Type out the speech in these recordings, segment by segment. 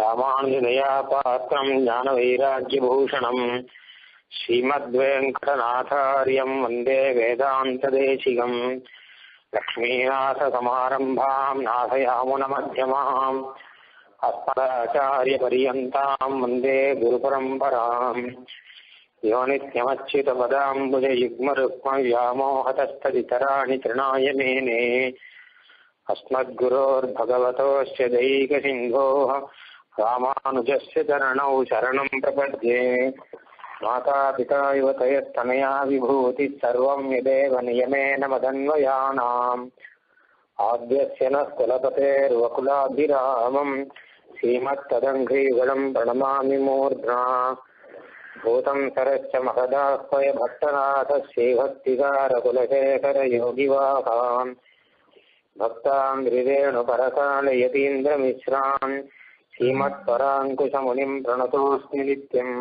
రామాంజనేయా పాత్రం జ్ఞానవైరాగ్యభూషణం శ్రీమద్వేంకటనాథార్యం వందే వేదాంతదేశికం లక్ష్మీనాథసమారంభాం నాథయామునమధ్యమాం అస్మదాచార్యపర్యంతం వందే గురు గురుపరంపరాం యోనిత్యమచ్యుతపదాంబుజయుగ్మరుక్మవ్యామోహతస్తదితరాణి తృణాయ మేనే अस्मद्गुरोर्भगवतोश्च दैकसिन्धोः रामानुजस्य चरणौ शरणम् प्रपद्ये। मातापिता युवतयस्तनया विभूतिः सर्वम् यदेव नियमेन मदन्वयानाम्। आद्यस्य नः कुलपतेर्वकुलाभिरामम् श्रीमत्तदङ्घ्रीगणम् प्रणमामि मूर्ध्ना। भूतम् सरश्च महदाह्वय भट्टनाथ श्रीभक्तिकारकुलशेखरयोगिवाहान्। भक्तान् हृदेणुपरकालयतीन्द्रमिश्रान् श्रीमत्पराङ्कुशमुनिम् प्रणतोऽस्मि नित्यम्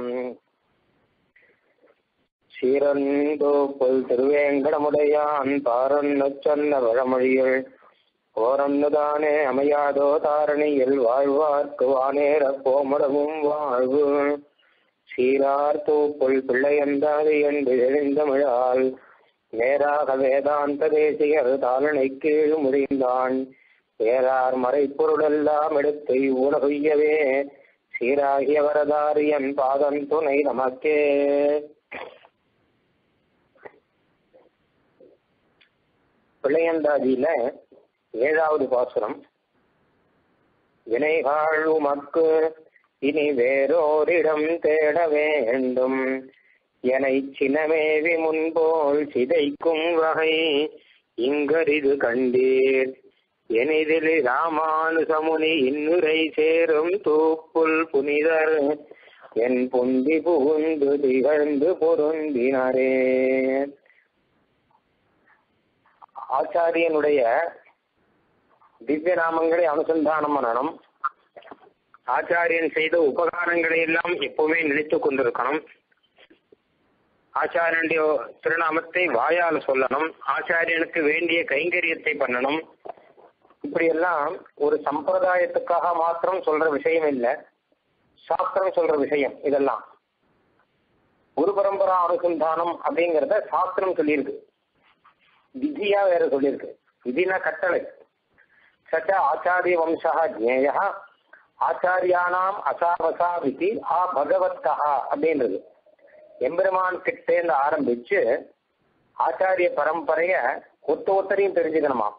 சீரந்தோ புல் திருவேங்கடமுடையான் பாரன்னு சொன்ன வழமொழிகள் ஓரன்னுதானே அமையாதோ தாரணியில் வாழ்வார்க்கு வானேற கோமடமும் வாழ்வு சீரார் தூப்புள் பிள்ளையந்தாது என்று எழுந்தமிழால் நேராக வேதாந்த தேசியர் தாளனை கீழ் முடிந்தான் சேரார் மறை பொருளெல்லாம் எடுத்து ஊனகுய்யவே சீராகிய வரதாரியன் பாதம் துணை நமக்கே. பிள்ளையந்தாதியில ஏழாவது பாசுரம். வினைகாள் உமக்கு இனி வேறோரிடம் தேட வேண்டும். எனை சினமேவி முன்போல் சிதைக்கும் வகை இங்கரிது கண்டீர். எனிதில் ராமானுசமுனி இன்னுரை சேரும் தூப்புல் புனிதர். என் புந்தி புகுந்து திகழ்ந்து பொருந்தினரே. ஆச்சாரியனுடைய திவ்ய நாமங்களை அனுசந்தானம் பண்ணணும். ஆச்சாரியன் செய்த உபகாரங்களை எல்லாம் எப்பவுமே நினைத்து கொண்டிருக்கணும். ஆச்சாரியனுடைய திருநாமத்தை வாயால் சொல்லணும். ஆச்சாரியனுக்கு வேண்டிய கைங்கரியத்தை பண்ணணும். இப்படி எல்லாம் ஒரு சம்பிரதாயத்துக்காக மாத்திரம் சொல்ற விஷயம் இல்லை. சாஸ்திரம் சொல்ற விஷயம் இதெல்லாம். குரு பரம்பரா அனுசந்தானம் அப்படிங்கிறத சாஸ்திரம் சொல்லியிருக்கு. விதியா வேற சொல்லியிருக்கு. விதினா கட்டளை. சச்ச ஆச்சாரிய வம்சா ஜேய ஆச்சாரியானாம் அசாவசா விதி ஆ பகவத்தா அப்படின்றது. எம்பெருமான் கிட்டேந்து ஆரம்பிச்சு ஆச்சாரிய பரம்பரைய ஒத்த ஒத்தரையும் தெரிஞ்சுக்கணுமா?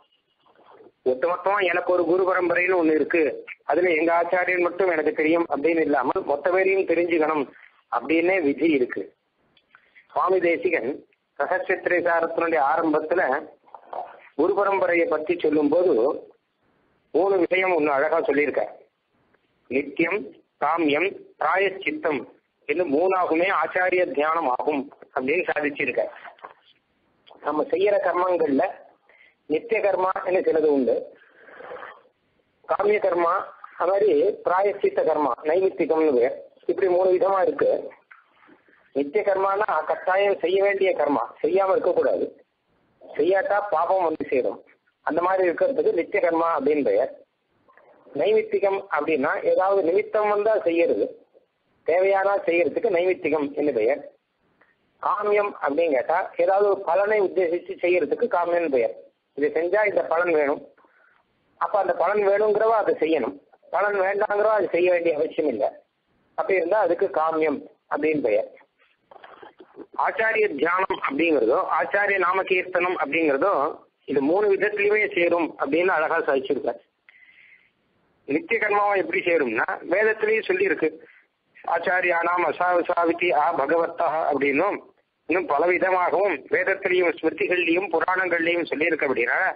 ஒட்டுமொத்தமா எனக்கு ஒரு குரு பரம்பரைன்னு ஒண்ணு இருக்கு. அதுல எங்க ஆச்சாரியன் மட்டும் எனக்கு தெரியும் அப்படின்னு இல்லாமல் மொத்த பேரையும் தெரிஞ்சுக்கணும் அப்படின்னே விதி இருக்கு. சுவாமி தேசிகன் ரகசியத்திரைசாரத்தினுடைய ஆரம்பத்துல குரு பரம்பரையை பத்தி சொல்லும் போது மூணு விஷயம் ஒண்ணு அழகா சொல்லியிருக்க நித்தியம் காமியம் பிராயச்சித்தம் என்று மூணாகுமே ஆச்சாரிய தியானம் ஆகும் அப்படின்னு சாதிச்சிருக்க நம்ம செய்யற கர்மங்கள்ல நித்திய கர்மா என்று சிலது உண்டு. காமிய கர்மா அது மாதிரி பிராயச்சித்த கர்மா நைமித்திகம்னு பேர். இப்படி மூணு விதமா இருக்கு. நித்திய கர்மானா கட்டாயம் செய்ய வேண்டிய கர்மா. செய்யாம இருக்கக்கூடாது. செய்யாட்டா பாபம் வந்து சேரும். அந்த மாதிரி இருக்கிறதுக்கு நித்திய கர்மா அப்படின்னு பெயர். நைமித்திகம் அப்படின்னா ஏதாவது நிமித்தம் வந்தா செய்யறது. தேவையானா செய்யறதுக்கு நைமித்திகம் என்று பெயர். காமியம் அப்படின்னு கேட்டா ஏதாவது பலனை உத்தேசித்து செய்யறதுக்கு காமியம்னு பெயர். இது செஞ்சா இந்த பலன் வேணும். அப்ப அந்த பலன் வேணுங்கிறவா அதை செய்யணும். பலன் வேண்டாங்கிறவா அது செய்ய வேண்டிய அவசியம் இல்லை. அப்படி இருந்தா அதுக்கு காமியம் அப்படின்னு பெயர். ஆச்சாரிய தியானம் அப்படிங்கிறதோ ஆச்சாரிய நாம கீர்த்தனம் அப்படிங்கிறதோ இது மூணு விதத்திலுமே சேரும் அப்படின்னு அழகா சாதிச்சிருக்கார். நித்திய கர்மாவை எப்படி சேரும்னா வேதத்திலேயே சொல்லியிருக்கு. ஆச்சாரியானாம் அசாவிசாவித்தி ஆ பகவத்தா அப்படின்னும் இன்னும் பலவிதமாகவும் வேதத்திலையும் ஸ்மிருதிகள்லையும் புராணங்கள்லையும் சொல்லியிருக்க அப்படின்னா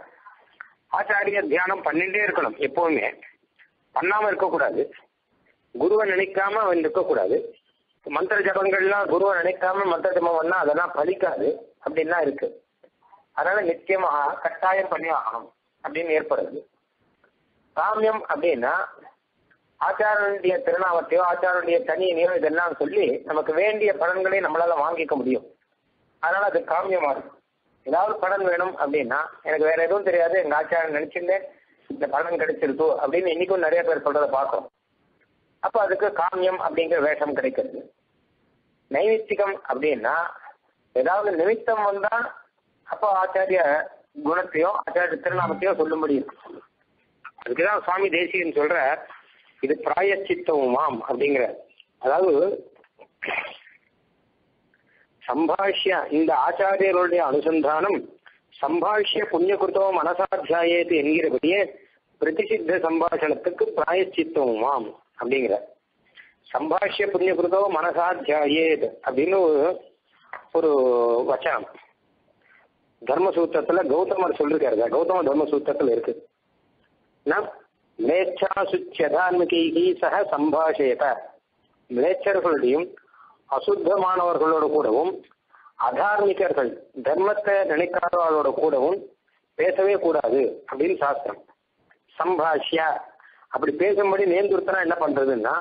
ஆச்சாரிய தியானம் பண்ணிட்டே இருக்கணும் எப்பவுமே. பண்ணாம இருக்கக்கூடாது. குருவை நினைக்காம அவன் இருக்கக்கூடாது. மந்திர ஜபங்கள்லாம் குருவை நினைக்காம மந்திர ஜபம் பண்ணா அதெல்லாம் பலிக்காது அப்படின்லாம் இருக்கு. அதனால நிச்சயமாக கட்டாயம் பண்ணி ஆகணும் அப்படின்னு ஏற்படுது. காமியம் அப்படின்னா ஆச்சாரனுடைய திருநாமத்தையோ ஆச்சாரனுடைய தனியனையோ இதெல்லாம் சொல்லி நமக்கு வேண்டிய பலன்களை நம்மளால வாங்கிக்க முடியும். அதனால அது காமியமா இருக்கும் ஏதாவது பலன் வேணும் அப்படின்னா எனக்கு வேற எதுவும் தெரியாது எங்க ஆச்சாரம் நினைச்சிருந்தேன் இந்த பலன் கிடைச்சிருக்கு அப்படின்னு இன்னைக்கும் நிறைய பேர் சொல்றதை பார்க்கிறோம். அப்ப அதுக்கு காமியம் அப்படிங்கிற வேஷம் கிடைக்கிறது. நைமித்திகம் அப்படின்னா ஏதாவது நிமித்தம் வந்தா அப்போ ஆச்சாரிய குணத்தையோ ஆச்சாரிய திருநாமத்தையோ சொல்ல முடியும். அதுக்குதான் சுவாமி தேசிகன் சொல்ற இது பிராயச்சித்தவுமாம் அப்படிங்கிற. அதாவது சம்பாஷ்ய இந்த ஆச்சாரியர்களுடைய அனுசந்தானம் சம்பாஷ்ய புண்ணியகிருத்தோ மனசாத்தியாயத்து என்கிறபடியே பிரதிசித்த சம்பாஷணத்துக்கு பிராயச்சித்தவுமாம் அப்படிங்கிற. சம்பாஷ்ய புண்ணியகிருதோ மனசாத்தியாயேத் அப்படின்னு ஒரு ஒரு வச்சனம். தர்மசூத்திரத்துல கௌதமர் சொல்லிருக்காரு. கௌதம தர்மசூத்திரத்துல இருக்கு. மிளேச்சா சுச்சதான்மிகி சக சம்பாஷயத. மிளேச்சர்களுடையும் அசுத்தமானவர்களோட கூடவும் அதார்மிகர்கள் தர்மத்தை நினைக்காதவர்களோட கூடவும் பேசவே கூடாது அப்படின்னு சாஸ்திரம். சம்பாஷ்யா. அப்படி பேசும்படி நேர்ந்துருத்தனா என்ன பண்றதுன்னா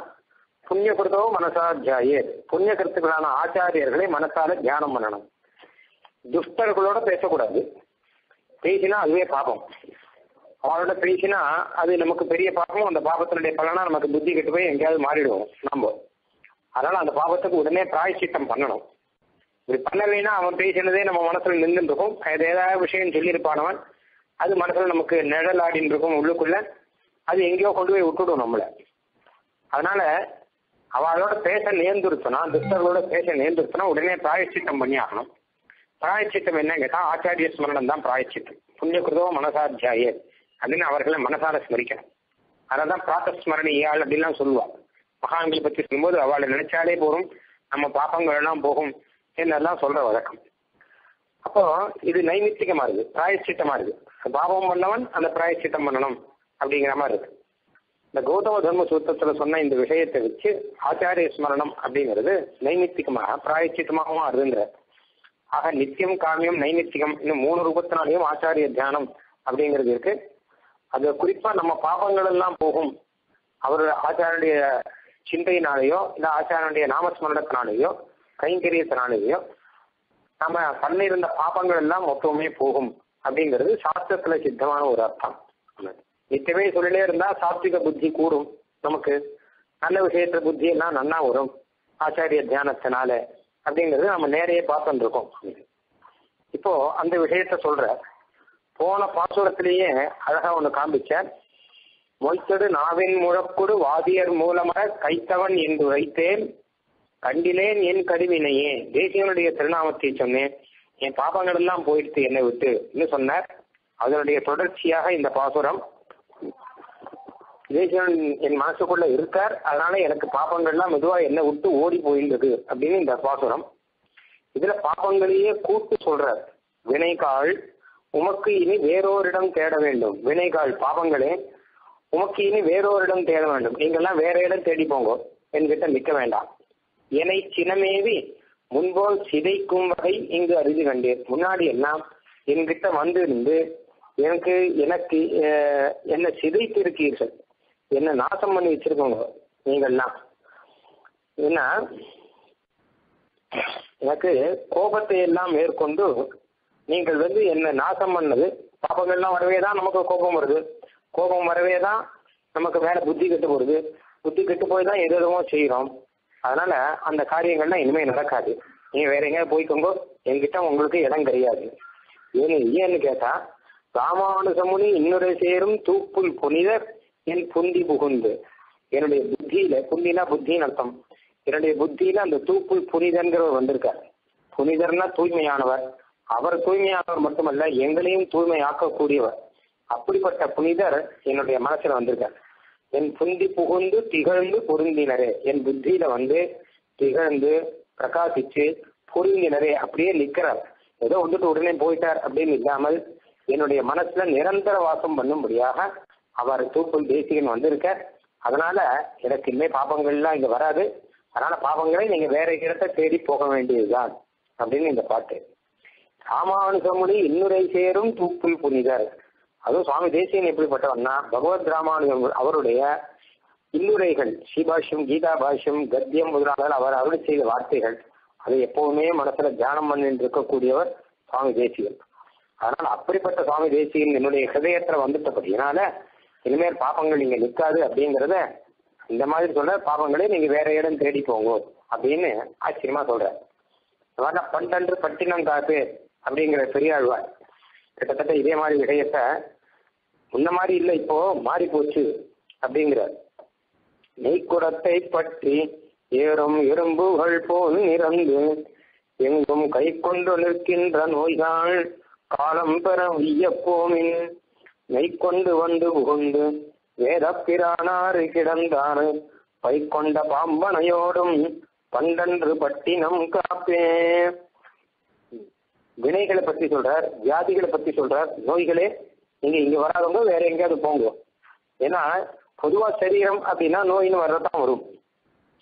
புண்ணியகிருதோ மனசாத்தியாயே புண்ணிய கருத்துக்களான ஆச்சாரியர்களை மனசால தியானம் பண்ணணும். துஷ்டர்களோட பேசக்கூடாது. பேசினா அதுவே பாபம். அவரோட பேசினா அது நமக்கு பெரிய பாபம் அந்த பாபத்தினுடைய பலனா நமக்கு புத்தி கெட்டு போய் எங்கேயாவது மாறிடுவோம் நம்ம அதனால அந்த பாபத்துக்கு உடனே பிராயச்சித்தம் பண்ணணும். இப்படி பண்ணலைன்னா அவன் பேசினதே நம்ம மனசுல நின்று இருக்கும் அது ஏதாவது விஷயம் சொல்லியிருப்பானவன் அது மனசுல நமக்கு நிழல் ஆடின்னு இருக்கும் உள்ளுக்குள்ள. அது எங்கேயோ கொண்டு போய் விட்டுடும் நம்மள. அதனால அவளோட பேச நேர்ந்துருத்தனா துஷ்டர்களோட பேச நேர்ந்துருத்தனா உடனே பிராயச்சித்தம் பண்ணி ஆகணும். பிராயச்சித்தம் என்ன கேட்டா ஆச்சாரிய ஸ்மரணம் தான் பிராயச்சித்தம். புண்ணியகிருதோ மனசாத்தியாயே அப்படின்னு அவர்களை மனசால ஸ்மரிக்கணும். அதனால்தான் பிராத்த ஸ்மரணியாள் அப்படின்லாம் சொல்லுவாள் மகான்களை பற்றி சொல்லும்போது அவளை நினைச்சாலே போகும் நம்ம பாப்பங்கள் எல்லாம் போகும் என்னெல்லாம் சொல்ற வழக்கம். அப்போ இது நைமித்திகமா இருக்கு பிராயச்சித்தமா இருக்கு. பாபம் பண்ணவன் அந்த பிராயச்சித்தம் பண்ணணும் அப்படிங்கிற மாதிரி இருக்கு. இந்த கௌதம தர்ம சூத்திரத்துல சொன்ன இந்த விஷயத்தை வச்சு ஆச்சாரிய ஸ்மரணம் அப்படிங்கிறது நைமித்திகமாக பிராயச்சித்தமாகவும் இருந்துற ஆக நித்தியம் காமியம் நைமித்திகம் இன்னும் மூணு ரூபத்தினாலையும் ஆச்சாரிய தியானம் அப்படிங்கிறது இருக்கு. அது குறிப்பா நம்ம பாபங்கள் எல்லாம் போகும். அவர் ஆச்சாரிய சிந்தையினாலேயோ இல்ல ஆச்சாரனுடைய நாமஸ்மரணத்தினாலேயோ கைங்கரியத்தினாலேயோ நம்ம பண்ணிருந்த பாபங்கள் எல்லாம் மொத்தமே போகும் அப்படிங்கிறது சாஸ்திரத்துல சித்தமான ஒரு அர்த்தம். நித்தியமே சொல்லிலே இருந்தா சாத்விக புத்தி கூடும் நமக்கு. நல்ல விஷயத்துல புத்தி எல்லாம் நன்னா வரும். ஆச்சாரிய தியானத்தினால அப்படிங்கிறது நம்ம நேரையே பார்த்துட்டு இருக்கோம் இப்போ அந்த விஷயத்த சொல்ற. போன பாசுரத்திலேயே அழகா ஒண்ணு காண்பிச்சார். மொய்த்தொடு நாவின் முழக்குடு வாதியர் மூலமர கைத்தவன் என்று வைத்தேன். கண்டிலேன் என் கருவினையே. தேசியனுடைய திருநாமத்தை சொன்னேன். என் பாபங்கள் எல்லாம் போயிடுத்து என்னை விட்டு. சொன்னார்? அதனுடைய தொடர்ச்சியாக இந்த பாசுரம் தேசியன் என் மனசுக்குள்ள இருக்கார். அதனால எனக்கு பாப்பங்கள்லாம் மெதுவா என்னை விட்டு ஓடி போயிருந்தது அப்படின்னு இந்த பாசுரம் இதுல பாப்பங்களையே கூட்டு சொல்றார். வினைகால் உமக்கு இனி வேறோரிடம் தேட வேண்டும். வினைகால் பாபங்களே உமக்கு இனி இடம் தேட வேண்டும். நீங்கள்லாம் வேற இடம் தேடி போங்க. என்கிட்ட நிற்க வேண்டாம். என்னை சினமேவி முன்போல் சிதைக்கும் வகை இங்கு அருதி கண்டேன் முன்னாடி எல்லாம் என்கிட்ட வந்து இருந்து எனக்கு எனக்கு என்ன சிதைத்து இருக்கீர்கள் என்ன நாசம் பண்ணி வச்சிருக்கோங்க நீங்கள்லாம். ஏன்னா எனக்கு கோபத்தை எல்லாம் மேற்கொண்டு நீங்கள் வந்து என்ன நாசம் பண்ணது பாப்பங்கள்லாம் வரவே தான் நமக்கு கோபம் வருது. கோபம் வரவே தான் நமக்கு வேற புத்தி கெட்டு போடுது புத்தி கெட்டு போய் தான் எது எதுவும் செய்கிறோம் அதனால அந்த காரியங்கள்லாம் இனிமே நடக்காது. நீங்க வேற எங்கேயாவது போய்க்கோங்க. என்கிட்ட உங்களுக்கு இடம் கிடையாது. ஏன்னு ஏன்னு கேட்டா ராமானுசமுனி இன்னொரு சேரும் தூப்புல் புனிதர் என் புந்தி புகுந்து. என்னுடைய புத்தியில புந்தினா புத்தின்னு அர்த்தம். என்னுடைய புத்தியில அந்த தூப்புல் புனிதன்கிறவர் வந்திருக்கார். புனிதர்னா தூய்மையானவர். அவர் தூய்மையானவர் மட்டுமல்ல எங்களையும் தூய்மையாக்கக்கூடியவர். அப்படிப்பட்ட புனிதர் என்னுடைய மனசுல வந்திருக்கார். என் புந்தி புகுந்து திகழ்ந்து பொருந்தினரே என் புத்தியில வந்து திகழ்ந்து பிரகாசிச்சு பொருந்தினரே அப்படியே நிக்கிறார். ஏதோ வந்துட்டு உடனே போயிட்டார் அப்படின்னு இல்லாமல் என்னுடைய மனசுல நிரந்தர வாசம் பண்ணும்படியாக அவர் தூக்குள் தேசிகன் வந்திருக்க அதனால எனக்கு இனிமே பாபங்கள்லாம் இங்க வராது. அதனால பாபங்களை நீங்க வேற இடத்தை தேடி போக வேண்டியதுதான் அப்படின்னு இந்த பாட்டு. ராமானுஜமுனி இன்னுரை சேரும் தூக்குள் புனிதர். அதுவும் சுவாமி தேசியன் எப்படிப்பட்டவர்னா பகவத் ராமானுஜம் அவருடைய இன்னுரைகள் ஸ்ரீபாஷ்யம் கீதா பாஷ்யம் கத்தியம் முதலாளர் அவர் அருள் செய்த வார்த்தைகள் அதை எப்பவுமே மனசுல தியானம் பண்ணிட்டு இருக்கக்கூடியவர் சுவாமி தேசியன். அதனால அப்படிப்பட்ட சுவாமி தேசியன் என்னுடைய ஹிருதயத்துல வந்துட்டபடினால இனிமேல் பாப்பங்கள் நீங்க நிற்காது அப்படிங்கிறத இந்த மாதிரி சொல்ற பாபங்களே நீங்க வேற இடம் தேடி போங்க அப்படின்னு ஆச்சரியமா சொல்ற பண்டன்று பட்டினம் காப்பு அப்படிங்கிற பெரியாழ்வார் கிட்டத்தட்ட இதே மாதிரி விஷயத்த முன்ன மாதிரி இல்லை இப்போ மாறி போச்சு அப்படிங்கிறார். நெய்க்குடத்தை பற்றி ஏறும் எறும்புகள் போல் நிறந்து எங்கும் கை கொண்டு நிற்கின்ற நோய்கள் காலம் பெற உய்யப்போமின் கொண்டு வந்து புகுந்து வேத பிரானாறு கிடந்தாறு பை கொண்ட பாம்பனையோடும் பண்டன்று பட்டினம் காப்பே வினைகளை பத்தி சொல்றார் வியாதிகளை பத்தி சொல்றார் நோய்களே நீங்க இங்க வராதவங்க வேற எங்கேயாவது போங்க. ஏன்னா பொதுவா சரீரம் அப்படின்னா நோயின்னு வர்றதான் வரும்.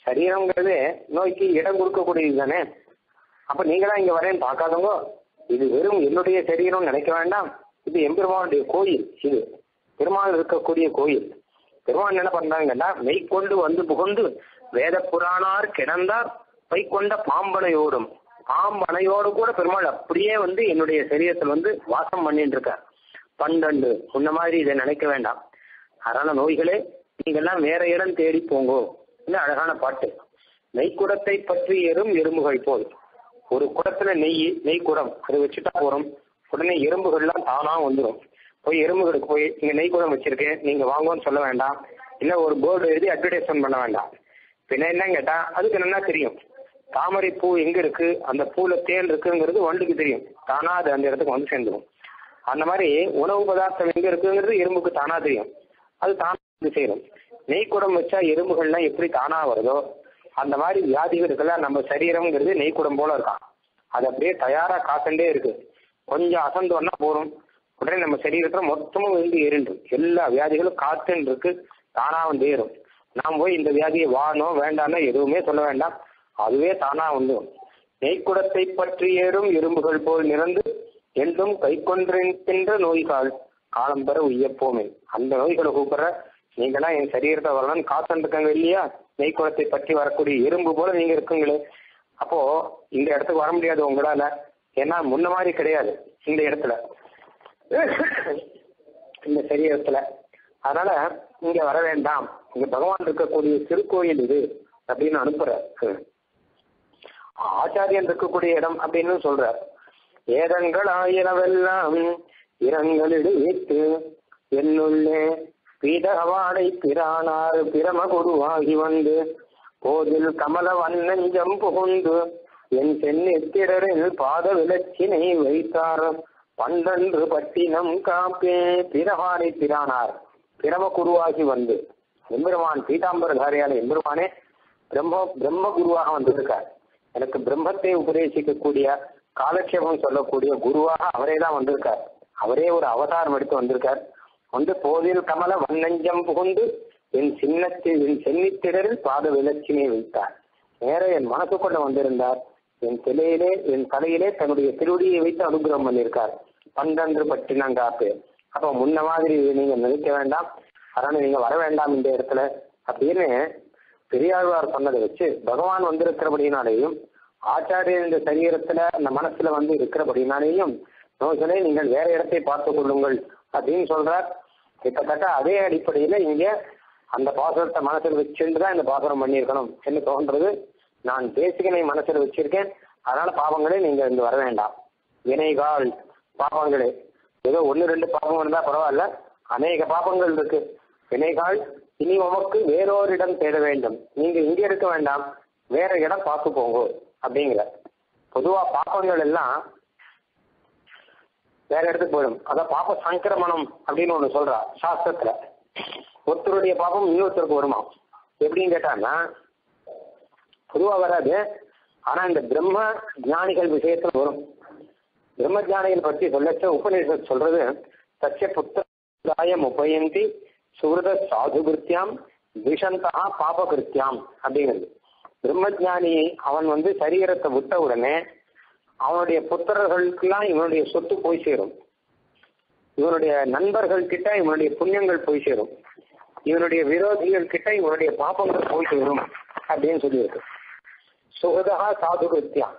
சரீரங்கிறது நோய்க்கு இடம் கொடுக்கக்கூடியது தானே. அப்ப நீங்களா இங்க வரேன்னு பார்க்காதவங்க இது வெறும் என்னுடைய சரீரம் நினைக்க வேண்டாம். இது எம்பெருமானுடைய கோயில் இது பெருமாள் இருக்கக்கூடிய கோயில். பெருமாள் என்ன பண்றாங்கன்னா மெய்க்கொண்டு வந்து புகுந்து வேத புராணார் கிடந்தார் கொண்ட பாம்பனையோடும். பாம்பனையோடு கூட பெருமாள் அப்படியே வந்து என்னுடைய சரீரத்தில் வந்து வாசம் பண்ணிட்டு இருக்கார் பன்னெண்டு. முன்ன மாதிரி இதை நினைக்க வேண்டாம். அதனால நோய்களே நீங்கெல்லாம் வேற இடம் தேடி போங்கோ. அழகான பாட்டு. நெய்க்குடத்தை பற்றி எறும் எறும்புகள் போல். ஒரு குடத்துல நெய் நெய் குடம் அது வச்சுட்டா போறோம். உடனே எறும்புகள்லாம் தானா வந்துடும் போய் எறும்புகளுக்கு போய் நீங்க நெய் குடம் வச்சிருக்கேன். நீங்க வாங்கன்னு சொல்ல வேண்டாம். இல்ல ஒரு போர்டு எழுதி அட்வர்டைஸ்மெண்ட் பண்ண வேண்டாம். பின்ன என்ன கேட்டா அதுக்கு என்னன்னா தெரியும். தாமரை பூ எங்க இருக்கு? அந்த பூல தேன் இருக்குங்கிறது வண்டுக்கு தெரியும். தானா அது அந்த இடத்துக்கு வந்து சேர்ந்துடும் அந்த மாதிரி உணவு பதார்த்தம் எங்க இருக்குங்கிறது எறும்புக்கு தானா தெரியும். அது தானா வந்து சேரும். நெய்க்குடம் வச்சா எறும்புகள்லாம் எப்படி தானா வருதோ அந்த மாதிரி வியாதிகளுக்கெல்லாம் நம்ம சரீரம்ங்கிறது நெய்க்குடம் போல இருக்கான் அது அப்படியே தயாரா காத்துட்டே இருக்கு. கொஞ்சம் அசந்தோன்னா போறோம் உடனே நம்ம சரீரத்துல மொத்தமும் வந்து எரிண்டு எல்லா வியாதிகளும் காத்துன்னு இருக்கு தானா வந்து ஏறும். நாம் போய் இந்த வியாதியை வானோ வேண்டாம்னா எதுவுமே சொல்ல வேண்டாம். அதுவே தானா வந்து நெய்க்குடத்தை பற்றி ஏறும் இரும்புகள் போல் நிறந்து என்றும் கை கொண்டிருக்கின்ற நோய்கள் காலம் பெற உய்யப்போமே. அந்த நோய்களை கூப்பிடுற நீங்களா என் சரீரத்தை வரலான்னு காத்துட்டு இருக்காங்க இல்லையா? நெய்க்குளத்தை பற்றி வரக்கூடிய இரும்பு போல நீங்க இருக்குங்களே. அப்போ இந்த இடத்துக்கு வர முடியாது உங்களால. ஏன்னா முன்ன மாதிரி கிடையாது இந்த இடத்துல. இந்த சரீரத்துல. அதனால இங்க வர வேண்டாம். இங்க பகவான் இருக்கக்கூடிய திருக்கோயில் இது அப்படின்னு அனுப்புற ஆச்சாரியன் இருக்கக்கூடிய இடம் அப்படின்னு சொல்றார். ஏதங்கள் ஆயிரவெல்லாம் இரங்களிடு என்னுள்ளே பீதகவாடை பிரானார் பிரம குருவாகி வந்து போதில் கமல வண்ணஞ்சம் புகுந்து என் சென்னித்திடரில் பாத விளச்சினை வைத்தார். பண்டன்று பட்டினம் காப்பே பிரவானை பிரானார் பிரம குருவாகி வந்து. எம்பெருமான் பீதாம்பரதாரியான எம்பெருமானே பிரம்ம பிரம்ம குருவாக வந்திருக்கார். எனக்கு பிரம்மத்தை உபதேசிக்கக்கூடிய காலக்ஷேபம் சொல்லக்கூடிய குருவாக அவரே தான் வந்திருக்கார். அவரே ஒரு அவதாரம் எடுத்து வந்திருக்கார். வந்து போதில் கமல வண்ணஞ்சம் புகுந்து என் சின்னத்தில் என் சென்னித்திடரில் பாத விளச்சினை வைத்தார். நேர என் மனசுக்குள்ள வந்திருந்தார். என் தலையிலே என் தலையிலே தன்னுடைய திருவடியை வைத்து அனுகிரகம் பண்ணியிருக்கார். பன்னெண்டு பட்டினங்காப்பு. அப்போ முன்ன மாதிரி நீங்க நினைக்க வேண்டாம். அதனால நீங்க வர வேண்டாம் இந்த இடத்துல. அப்படின்னு பெரியாழ்வார் சொன்னதை வச்சு பகவான் வந்திருக்கிறபடினாலேயும் ஆச்சாரியர் இந்த சரீரத்துல அந்த மனசுல வந்து இருக்கிறபடினாலேயும் நோய்களை நீங்கள் வேற இடத்தை பார்த்துக் கொள்ளுங்கள் அப்படின்னு சொல்றார். கிட்டத்தட்ட அதே அடிப்படையில இங்க அந்த பாசுரத்தை மனசில் வச்சுட்டு தான் இந்த பாசுரம் பண்ணியிருக்கணும் என்று தோன்றது. நான் தேசிகனை மனசில் வச்சிருக்கேன். அதனால பாவங்களே நீங்க இங்க வர வேண்டாம். வினைகால் பாவங்களே. ஏதோ ஒன்று ரெண்டு பாவம் இருந்தா பரவாயில்ல. அநேக பாவங்கள் இருக்கு. வினைகால் இனி உமக்கு வேறொரு இடம் தேட வேண்டும். நீங்க இங்க இருக்க வேண்டாம். வேற இடம் பார்த்து போங்க அப்படிங்கிற. பொதுவா பாப்பங்கள் எல்லாம் வேற இடத்துக்கு போயிடும். அதான் பாப்ப சங்கிரமணம் அப்படின்னு ஒண்ணு சொல்றா சாஸ்திரத்துல. ஒருத்தருடைய பாப்பம் இன்னொருத்தருக்கு வருமா? எப்படின்னு கேட்டாங்கன்னா பொதுவா வராது. ஆனா இந்த பிரம்ம ஞானிகள் விஷயத்துல வரும். பிரம்ம ஞானிகள் பற்றி சொல்லச்ச உபநிஷத் சொல்றது சச்ச புத்திராயம் உபயந்தி சுகிருத சாது கிருத்தியாம் விஷந்தா பாப கிருத்தியாம் அப்படிங்கிறது. பிரம்மஜானி அவன் வந்து சரீரத்தை விட்ட உடனே அவனுடைய புத்திரர்களுக்கெல்லாம் இவனுடைய சொத்து போய் சேரும். இவனுடைய நண்பர்கள் கிட்ட இவனுடைய புண்ணியங்கள் போய் சேரும். இவனுடைய விரோதிகள் கிட்ட இவனுடைய பாப்பங்கள் போய் சேரும் அப்படின்னு சொல்லியிருக்கு. சுகதா சாது கிருத்தியா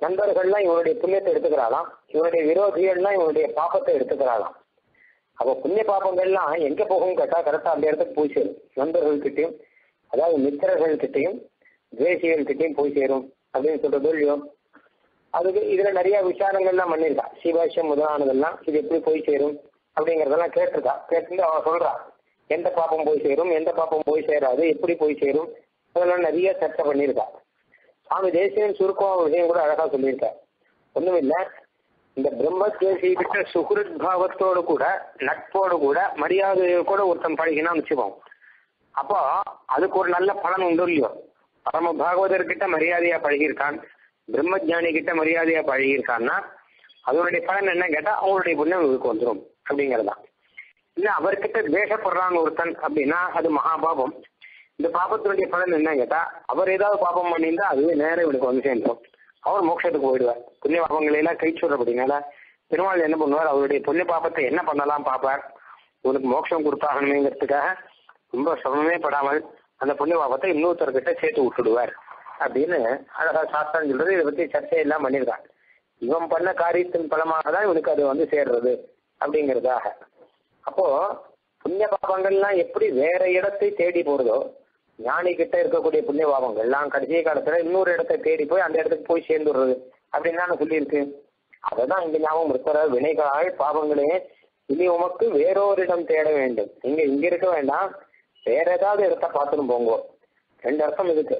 நண்பர்கள்லாம் இவனுடைய புண்ணியத்தை எடுத்துக்கிறாளாம். இவனுடைய விரோதிகள்லாம் இவனுடைய பாப்பத்தை எடுத்துக்கிறாளாம். அப்போ புண்ணிய பாப்பங்கள்லாம் எங்க போகும் கேட்டா கரெக்டா அந்த இடத்துக்கு போய் சேரும். நண்பர்கள்கிட்டயும் அதாவது மித்திரர்கள் கிட்டையும் துவேசிகள் கிட்டையும் போய் சேரும் அப்படின்னு சொல்றது இல்லையோ. அதுக்கு இதுல நிறைய விசாரங்கள்லாம் பண்ணியிருக்கா. சிவாஷ்யம் முதலானதெல்லாம் இது எப்படி போய் சேரும் அப்படிங்கறதெல்லாம் கேட்டிருக்கா. கேட்டு அவன் சொல்றா. எந்த பாப்பம் போய் சேரும் எந்த பாப்பம் போய் சேராது எப்படி போய் சேரும்? அதெல்லாம் நிறைய சர்ச்சை பண்ணியிருக்கா. சுவாமி தேசியன் சுருக்கம் விஷயம் கூட அழகா சொல்லியிருக்கா ஒண்ணும் இல்லை இந்த பிரம்மத்வேசி கிட்ட சுகிருத் பாவத்தோடு கூட நட்போடு கூட மரியாதையோடு கூட ஒருத்தன் பழகினா வச்சுப்போம் அப்போ அதுக்கு ஒரு நல்ல பலன் உண்டு இல்லையோ? பரம பாகவதர்கிட்ட மரியாதையா பழகியிருக்கான். பிரம்மஜானி கிட்ட மரியாதையா பழகியிருக்கான்னா அதனுடைய பலன் என்ன கேட்டா அவங்களுடைய புண்ணியம் இவருக்கு வந்துடும் அப்படிங்கறதான் இல்ல அவர்கிட்ட தேசப்படுறாங்க ஒருத்தன் அப்படின்னா அது மகாபாபம். இந்த பாபத்தினுடைய பலன் என்ன கேட்டா அவர் ஏதாவது பாபம் பண்ணியிருந்தா அதுவே நேரம் இவனுக்கு வந்து சேர்ந்துடும் அவர் மோட்சத்துக்கு போயிடுவார். புண்ணிய பாபங்களை எல்லாம் கை சொல்றபடினால பெருமாள் என்ன பண்ணுவார்? அவருடைய புண்ணிய பாபத்தை என்ன பண்ணலாம் பார்ப்பார் உனக்கு மோட்சம் கொடுத்தாகணுங்கிறதுக்காக ரொம்ப சிரமமே படாமல் அந்த புண்ணிய பாபத்தை இன்னொருத்தர்கிட்ட சேர்த்து விட்டுடுவார். அப்படின்னு அழகா சாஸ்திரம் சொல்றது. இதை பத்தி சர்ச்சையெல்லாம் பண்ணியிருக்காங்க இவன் பண்ண காரியத்தின் பலமாக தான் இவனுக்கு அது வந்து சேர்றது அப்படிங்கிறதாக. அப்போ புண்ணிய பாபங்கள்லாம் எப்படி வேற இடத்தை தேடி போறதோ ஞானி கிட்ட இருக்கக்கூடிய புண்ணிய பாவங்கள். எல்லாம் கடைசி காலத்துல இன்னொரு இடத்தை தேடி போய் அந்த இடத்துக்கு போய் சேர்ந்துடுறது அப்படின்னு தானே சொல்லியிருக்கு அததான் இங்க ஞாபகம் இருக்கிற வினைகளால் பாவங்களே இனி உமக்கு வேறொரிடம் தேட வேண்டும். இங்க இங்க இருக்க வேண்டாம். வேற ஏதாவது இடத்த பார்த்துட்டு போங்க. ரெண்டு அர்த்தம் இருக்கு.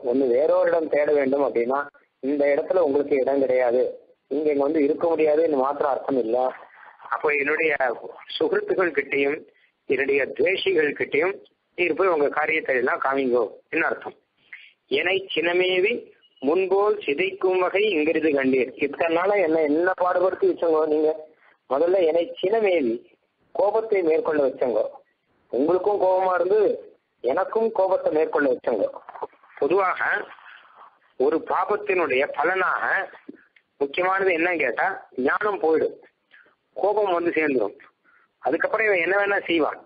ஒண்ணு வேறொரிடம் தேட வேண்டும் அப்படின்னா இந்த இடத்துல உங்களுக்கு இடம் கிடையாது. இங்க இங்க வந்து இருக்க முடியாதுன்னு மாத்திரம் அர்த்தம் இல்ல. அப்போ என்னுடைய சுகிருத்துகள் கிட்டையும் என்னுடைய துவேஷிகள் கிட்டையும் நீங்க போய் உங்க காரியத்தை எல்லாம் காமிங்கோ என்ன அர்த்தம்? என்னை சினமேவி முன்போல் சிதைக்கும் வகை இங்கிருந்து கண்டீர். இத்தனை நாளா என்ன என்ன பாடுபடுத்தி வச்சோங்க நீங்க? முதல்ல என்னை சினமேவி கோபத்தை மேற்கொள்ள வச்சோங்க. உங்களுக்கும் கோபமா இருந்து எனக்கும் கோபத்தை மேற்கொள்ள வச்சோங்க. பொதுவாக ஒரு பாபத்தினுடைய பலனாக முக்கியமானது என்னன்னு கேட்டா ஞானம் போயிடும். கோபம் வந்து சேர்ந்துடும் அதுக்கப்புறம் இவன் என்ன வேணா செய்வான்.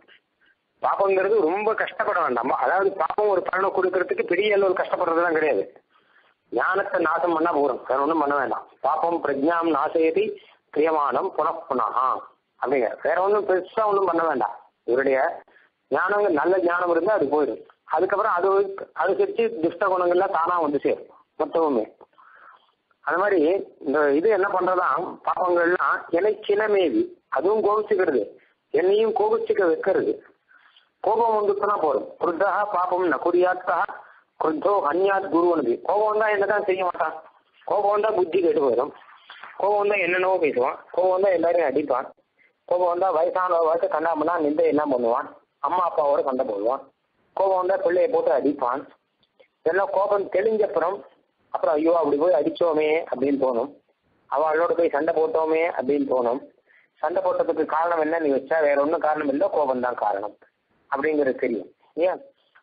பாபங்கிறது ரொம்ப கஷ்டப்பட வேண்டாம். அதாவது பாபம் ஒரு பலனை கொடுக்கறதுக்கு பெரிய அளவு கஷ்டப்படுறதுலாம் கிடையாது. ஞானத்தை நாசம் பண்ணா போறோம் வேற ஒன்றும் பண்ண வேண்டாம். பாப்பம் பிரஜாம் நாசயதி கிரியமானம் புனப்புனஹா அப்படிங்க. வேற ஒன்றும் பெருசா ஒன்றும் பண்ண வேண்டாம். இவருடைய ஞானம் நல்ல ஞானம் இருந்தா அது போயிடும். அதுக்கப்புறம் அது அனுசரிச்சு துஷ்ட குணங்கள்லாம் தானா வந்து சேரும். மொத்தமுமே. அது மாதிரி இந்த இது என்ன பண்றதான் பாப்பங்கள்லாம் என்னை சினமேவி அதுவும் கோபிச்சுக்கிறது. என்னையும் கோபிச்சுக்க வைக்கிறது. கோபம் வந்துச்சுன்னா போதும். குருத்தா பாபம் ந குறியாத்தா குருத்தோ அந்யாத் குருவனது. கோபம் வந்தா என்னதான் செய்ய மாட்டான்? கோபம் வந்தா புத்தி கெட்டு போயிடும். கோபம் வந்தா என்னென்னவோ பேசுவான். கோபம் வந்தா எல்லாரையும் அடிப்பான். கோபம் வந்தா வயசான வயசு கண்டாமனா நின்று என்ன பண்ணுவான்? அம்மா அப்பாவோட சண்டை போடுவான். கோபம் வந்தா பிள்ளைய போட்டு அடிப்பான். இதெல்லாம் கோபம் தெளிஞ்சப்புறம் அப்புறம் ஐயோ அப்படி போய் அடிச்சோமே அப்படின்னு தோணும். அவளோட போய் சண்டை போட்டோமே அப்படின்னு தோணும். சண்டை போட்டதுக்கு காரணம் என்ன? நீ வச்சா வேற ஒன்றும் காரணம் இல்லை. கோபம் தான் காரணம். அப்படிங்கிறது தெரியும். ஏன்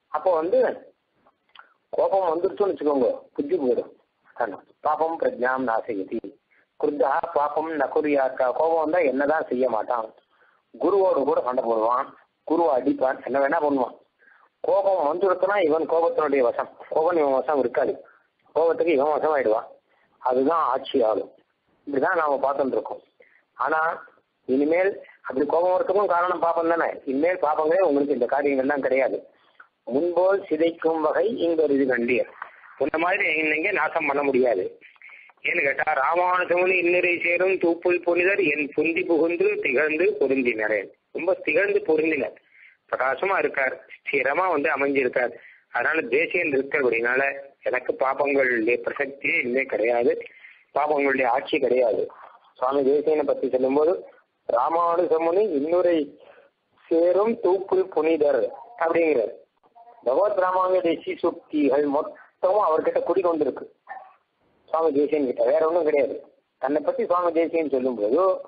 அப்போ வந்து கோபம் வந்துருச்சுன்னு வச்சுக்கோங்க. புத்தி போயிடும். பாபம் பாப்பம் பிரஜாம் நாசயதி. குருதா பாப்பம் நகுரியாக்கா. கோபம் வந்தா என்னதான் செய்ய மாட்டான். குருவோடு கூட சண்டை போடுவான். குருவை அடிப்பான். என்ன வேணா பண்ணுவான். கோபம் வந்துருச்சுன்னா இவன் கோபத்தினுடைய வசம். கோபம் இவன் வசம் இருக்காது. கோபத்துக்கு இவன் வசம் ஆயிடுவான் அதுதான் ஆட்சி ஆளும். இப்படிதான் நாம பார்த்துட்டு இருக்கோம். ஆனா இனிமேல் அப்படி கோபம் வரத்துக்கும் காரணம் பாப்பம் தானே? இனிமேல் பாப்பங்களே உங்களுக்கு இந்த காரியங்கள்லாம் கிடையாது. முன்போல் சிதைக்கும் வகை இங்க ஒரு இது கண்டீர். இந்த மாதிரி நீங்க நாசம் பண்ண முடியாது. ஏன்னு கேட்டா ராமானுஜமுனி இன்னரை சேரும் தூப்புல் புனிதர் என் புந்தி புகுந்து திகழ்ந்து பொருந்தினரேன் ரொம்ப திகழ்ந்து பொருந்தினர். பிரகாசமா இருக்கார். ஸ்திரமா வந்து அமைஞ்சிருக்கார். அதனால தேசியம் இருக்கிறபடினால எனக்கு பாப்பங்களுடைய பிரசக்தியே இனிமே கிடையாது. பாப்பங்களுடைய ஆட்சி கிடையாது. சுவாமி தேசியனை பத்தி சொல்லும்போது ராமானுஜமுனி இன்னுரை சேரும் தூக்குள் புனிதர் அப்படிங்கிறார். பகவத் ராமானுடைய சுக்திகள் மொத்தமும் அவர்கிட்ட குடிக்கொண்டிருக்கு சுவாமி தேசியன் கிட்ட. வேற ஒன்றும் கிடையாது. தன்னை பத்தி சுவாமி தேசியன் சொல்லும்போது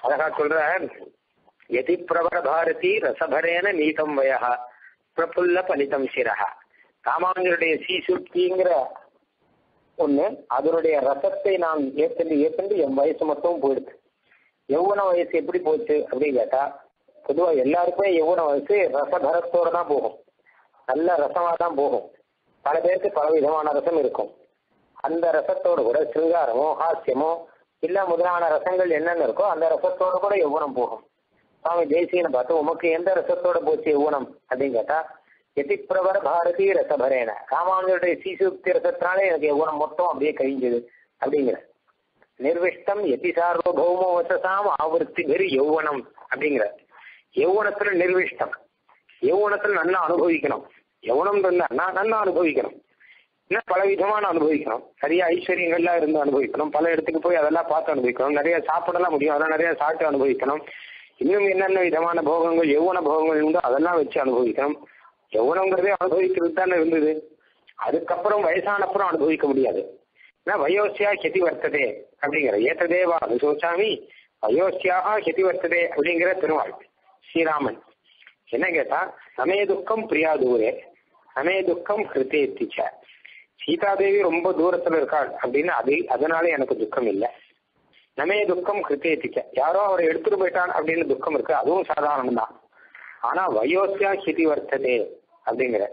அழகா சொல்ற எதி பிரபர பாரதி ரசபரேன நீதம் வயா பிரபுல்ல பலிதம் சிரஹா. ராமானுஜருடைய சீசுக்திங்கிற ஒண்ணு அதனுடைய ரசத்தை நான் ஏற்கண்டு ஏற்கண்டு என் வயசு மொத்தமும் போயிடுது யௌவன வயசு எப்படி போச்சு அப்படின்னு கேட்டா பொதுவா எல்லாருக்குமே யௌவன வயசு ரசபரத்தோட தான் போகும். நல்ல ரசமா தான் போகும். பல பேருக்கு பல விதமான ரசம் இருக்கும். அந்த ரசத்தோடு கூட சிங்காரமோ ஹாஸ்யமோ இல்ல முதலான ரசங்கள் என்னென்ன இருக்கோ அந்த ரசத்தோட கூட யௌவனம் போகும். சுவாமி தேசியனை பார்த்து உமக்கு எந்த ரசத்தோட போச்சு யௌவனம்? அப்படின்னு கேட்டா எதிப்பிரபர பாரதி ரசபரேன. ராமானுஜருடைய சீசுக்தி ரசத்தினாலே எனக்கு யௌவனம் மொத்தம் அப்படியே கழிஞ்சது அப்படிங்கிற. நிர்விஷ்டம் எதி சார்வபௌமோ வசசாம் ஆவருத்தி பெரு யௌவனம் அப்படிங்கிற யௌவனத்துல நிர்விஷ்டம். யௌவனத்துல நல்லா அனுபவிக்கணும். யௌவனம் இருந்தா நல்லா அனுபவிக்கணும். இன்னும் பல விதமான அனுபவிக்கணும். நிறைய ஐஸ்வர்யங்கள்லாம் இருந்து அனுபவிக்கணும். பல இடத்துக்கு போய் அதெல்லாம் பார்த்து அனுபவிக்கணும். நிறைய சாப்பிடலாம் முடியும். அதெல்லாம் நிறைய சாப்பிட்டு அனுபவிக்கணும். இன்னும் என்னென்ன விதமான போகங்கள் எவ்வளவு போகங்கள் உண்டோ அதெல்லாம் வச்சு அனுபவிக்கணும். எவ்வளவுங்கிறதே அனுபவிக்கிறது தானே இருந்தது. அதுக்கப்புறம் வயசானப்புறம் அனுபவிக்க முடியாது. ஏன்னா வயோசியா கெதி வர்த்ததே அப்படிங்கிற ஏத்ததேவா அனுசோச்சாமி வயோசியாக கெதி வர்த்ததே அப்படிங்கிற திருவாள் ஸ்ரீராமன் என்ன கேட்டா சமய துக்கம் பிரியா தூரே சமய துக்கம் கிருத்தேத்திச்ச சீதாதேவி ரொம்ப தூரத்துல இருக்காள் அப்படின்னு அது அதனால எனக்கு துக்கம் இல்லை। நமே துக்கம் கிருத்தேத்திக்க யாரோ அவரை எடுத்துட்டு போயிட்டான் அப்படின்னு துக்கம் இருக்கு. அதுவும் சாதாரணம் தான் ஆனா வயோசியா ஹிதி வர்த்ததே அப்படிங்கிற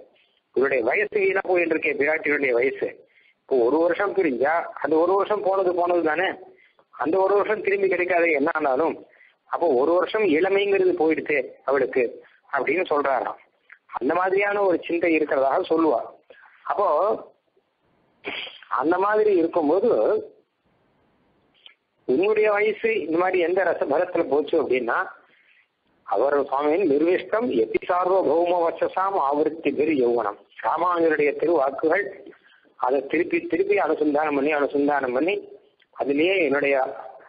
இவருடைய வயசு வீணா போயிட்டு இருக்கே பிராட்டியுடைய வயசு. இப்போ ஒரு வருஷம் பிரிஞ்சா அந்த ஒரு வருஷம் போனது போனது தானே? அந்த ஒரு வருஷம் திரும்பி கிடைக்காது என்ன ஆனாலும்? அப்போ ஒரு வருஷம் இளமைங்கிறது போயிடுச்சு அவளுக்கு அப்படின்னு சொல்றாராம். அந்த மாதிரியான ஒரு சிந்தை இருக்கிறதாக சொல்லுவா. அப்போ அந்த மாதிரி இருக்கும்போது உன்னுடைய வயசு இந்த மாதிரி எந்த ரசபரத்துல போச்சு அப்படின்னா அவர் சுவாமியின் நிர்விஷ்டம் எத்தி சார்வபௌம வச்சசாம் ஆவருத்தி பெரு யௌவனம். ராமானுடைய திருவாக்குகள் அதை திருப்பி திருப்பி அனுசந்தானம் பண்ணி அனுசந்தானம் பண்ணி அதுலேயே என்னுடைய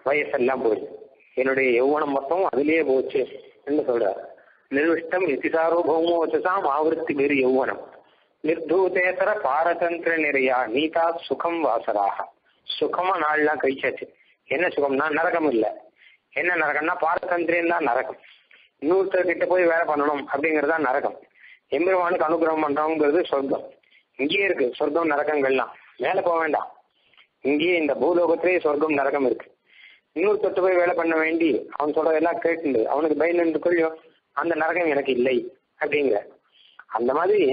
வயசெல்லாம் போயிடுது என்னுடைய யௌவனம் மொத்தம் அதுலேயே போச்சு என்று சொல்றார். நிர்விஷ்டம் எத்தி வச்சசாம் ஆவருத்தி பெரு யௌவனம். நிர்தூதேசர பாரதந்திர நிறையா நீதா சுகம் வாசராக. சுகமா நாள்லாம் கழிச்சாச்சு. என்ன சுகம்னா நரகம் இல்லை. என்ன நரகம்னா பாரதந்திரியம் தான் நரகம். இன்னொருத்தர் கிட்ட போய் வேலை பண்ணணும் அப்படிங்கிறது தான் நரகம். எம்பெருமானுக்கு அனுகிரகம் பண்றோங்கிறது சொந்தம் இங்கேயே இருக்கு சொர்க்கம் நரகங்கள்லாம் மேலே போக வேண்டாம். இங்கேயே இந்த பூலோகத்திலேயே சொர்க்கம் நரகம் இருக்கு. தொட்டு போய் வேலை பண்ண வேண்டி அவன் சொல்றதெல்லாம் கேட்டு அவனுக்கு பயந்து கொள்ளியும் அந்த நரகம் எனக்கு இல்லை அப்படிங்கிற. அந்த மாதிரி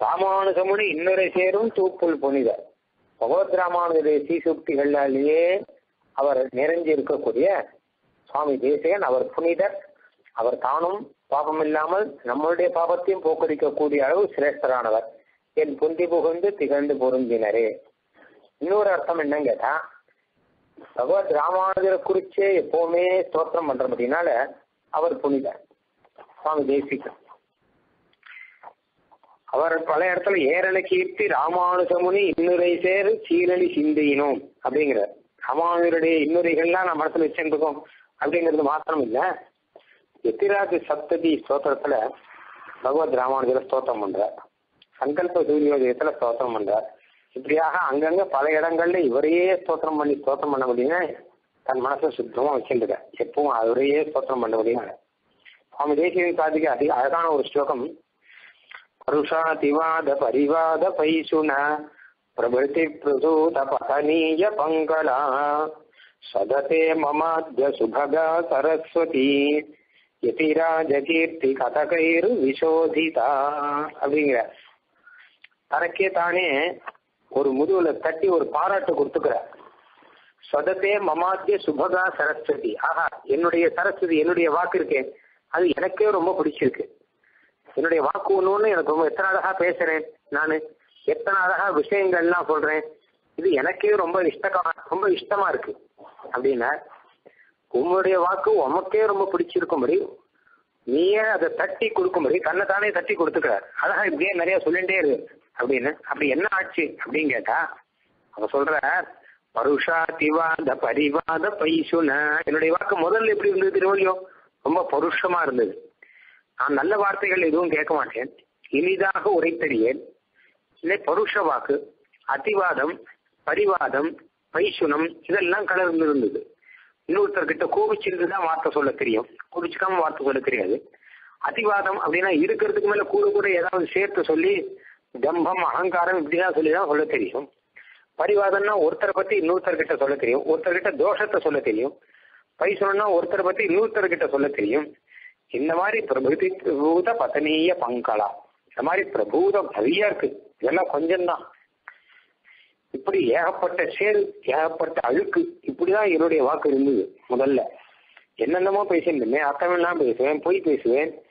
ராமானுசமுனி இன்னொரு சேரும் தூப்புள் புனிதர் பகவத் ராமானுடைய சீசுக்திகளாலேயே அவர் நிறைஞ்சு இருக்கக்கூடிய சுவாமி தேசிகன் அவர் புனிதர். அவர் தானும் பாபம் இல்லாமல் நம்மளுடைய பாபத்தையும் போக்கடிக்கக்கூடிய அளவு சிரேஷ்டரானவர். என் புந்தி புகுந்து திகழ்ந்து பொருந்தினரே. இன்னொரு அர்த்தம் என்னன்னு கேட்டா பகவத் ராமானுஜரை குறிச்சே எப்பவுமே ஸ்தோத்திரம் பண்றபடினால அவர் புனிதர். சுவாமி தேசிகன் அவர் பல இடத்துல ஏரல கீர்த்தி ராமானுஜமுனி இன்னுரை சேர் சீரழி சிந்தியினோம் அப்படிங்கிறார். ராமானுஜருடைய இன்னுரைகள்லாம் நான் மனசுல வச்சிருக்கோம் அப்படிங்கிறது மாத்திரம் இல்ல. எத்திராஜ சப்ததி ஸ்தோத்திரத்துல பகவத் ராமானுஜரை ஸ்தோத்திரம் பண்றார். சங்கல்ப சூரியோதயத்துல ஸ்தோத்திரம் பண்றார் இப்படியாக அங்கங்க பல இடங்கள்ல இவரையே ஸ்தோத்திரம் பண்ணி ஸ்தோத்திரம் பண்ண முடியும்னா தன் மனசை சுத்தமா வச்சிருக்க எப்பவும் அவரையே ஸ்தோத்திரம் பண்ண முடியும் சுவாமி தேசியன் சாதிக்க அதிக அழகான ஒரு ஸ்லோகம் பருஷாதிவாத பரிவாத பைசுன பிரபுதி பிரசூத பதனீய பங்களா சததே மமாத்ய சுபகா சரஸ்வதி யதிராஜ கீர்த்தி கதகைரு விசோதிதா அப்படிங்கிற தனக்கே தானே ஒரு முதுகுல தட்டி ஒரு பாராட்டு கொடுத்துக்கிறார். சொதத்தே மமாத்திய சுபகா சரஸ்வதி. ஆஹா என்னுடைய சரஸ்வதி என்னுடைய வாக்கு இருக்கேன் அது எனக்கே ரொம்ப பிடிச்சிருக்கு. என்னுடைய வாக்கு ஒன்று எனக்கு ரொம்ப எத்தனை அழகா பேசுறேன் நான். எத்தனை அழகா விஷயங்கள்லாம் சொல்றேன். இது எனக்கே ரொம்ப இஷ்டமா ரொம்ப இஷ்டமா இருக்கு. அப்படின்னா உங்களுடைய வாக்கு உமக்கே ரொம்ப பிடிச்சிருக்கும்படி நீயே அதை தட்டி கொடுக்கும்படி தன்னை தானே தட்டி கொடுத்துக்கிறார். அழகா இப்படியே நிறைய சொல்லிட்டே இருக்கு. அப்படின்னு. அப்படி என்ன ஆச்சு அப்படின்னு கேட்டா அவ சொல்ற பருஷா திவாத பரிவாத பைசுன. என்னுடைய வாக்கு முதல்ல எப்படி இருந்தது திருவள்ளியும் ரொம்ப பருஷமா இருந்தது. நான் நல்ல வார்த்தைகள் எதுவும் கேட்க மாட்டேன். இனிதாக உரைத்தறியேன். இல்லை பருஷ வாக்கு அதிவாதம் பரிவாதம் பைசுனம் இதெல்லாம் கலர்ந்து இருந்தது இன்னொருத்தர்கிட்ட கோபிச்சிருந்து தான் வார்த்தை சொல்ல தெரியும். கோபிச்சுக்காம வார்த்தை சொல்ல தெரியாது. அதிவாதம் அப்படின்னா இருக்கிறதுக்கு மேல கூட கூட ஏதாவது சேர்த்து சொல்லி கம்பம் அகங்காரம் இப்படிதான் சொல்லி தான் சொல்ல தெரியும். பரிவாதம்னா ஒருத்தரை பத்தி இன்னொருத்தர்கிட்ட சொல்ல தெரியும். ஒருத்தர்கிட்ட தோஷத்தை சொல்ல தெரியும். பைசுனம்னா ஒருத்தரை பத்தி இன்னொருத்தர்கிட்ட சொல்ல தெரியும். இந்த மாதிரி பிரபுதி பிரபூத பதனீய பங்களா. இந்த மாதிரி பிரபூதம் நிறைய இருக்கு. இதெல்லாம் கொஞ்சம்தான். இப்படி ஏகப்பட்ட செயல் ஏகப்பட்ட அழுக்கு. இப்படிதான் என்னுடைய வாக்கு இருந்தது முதல்ல. என்னென்னமோ பேசியிருந்தேன். அர்த்தமெல்லாம் பேசுவேன் பொய் பேசுவேன்.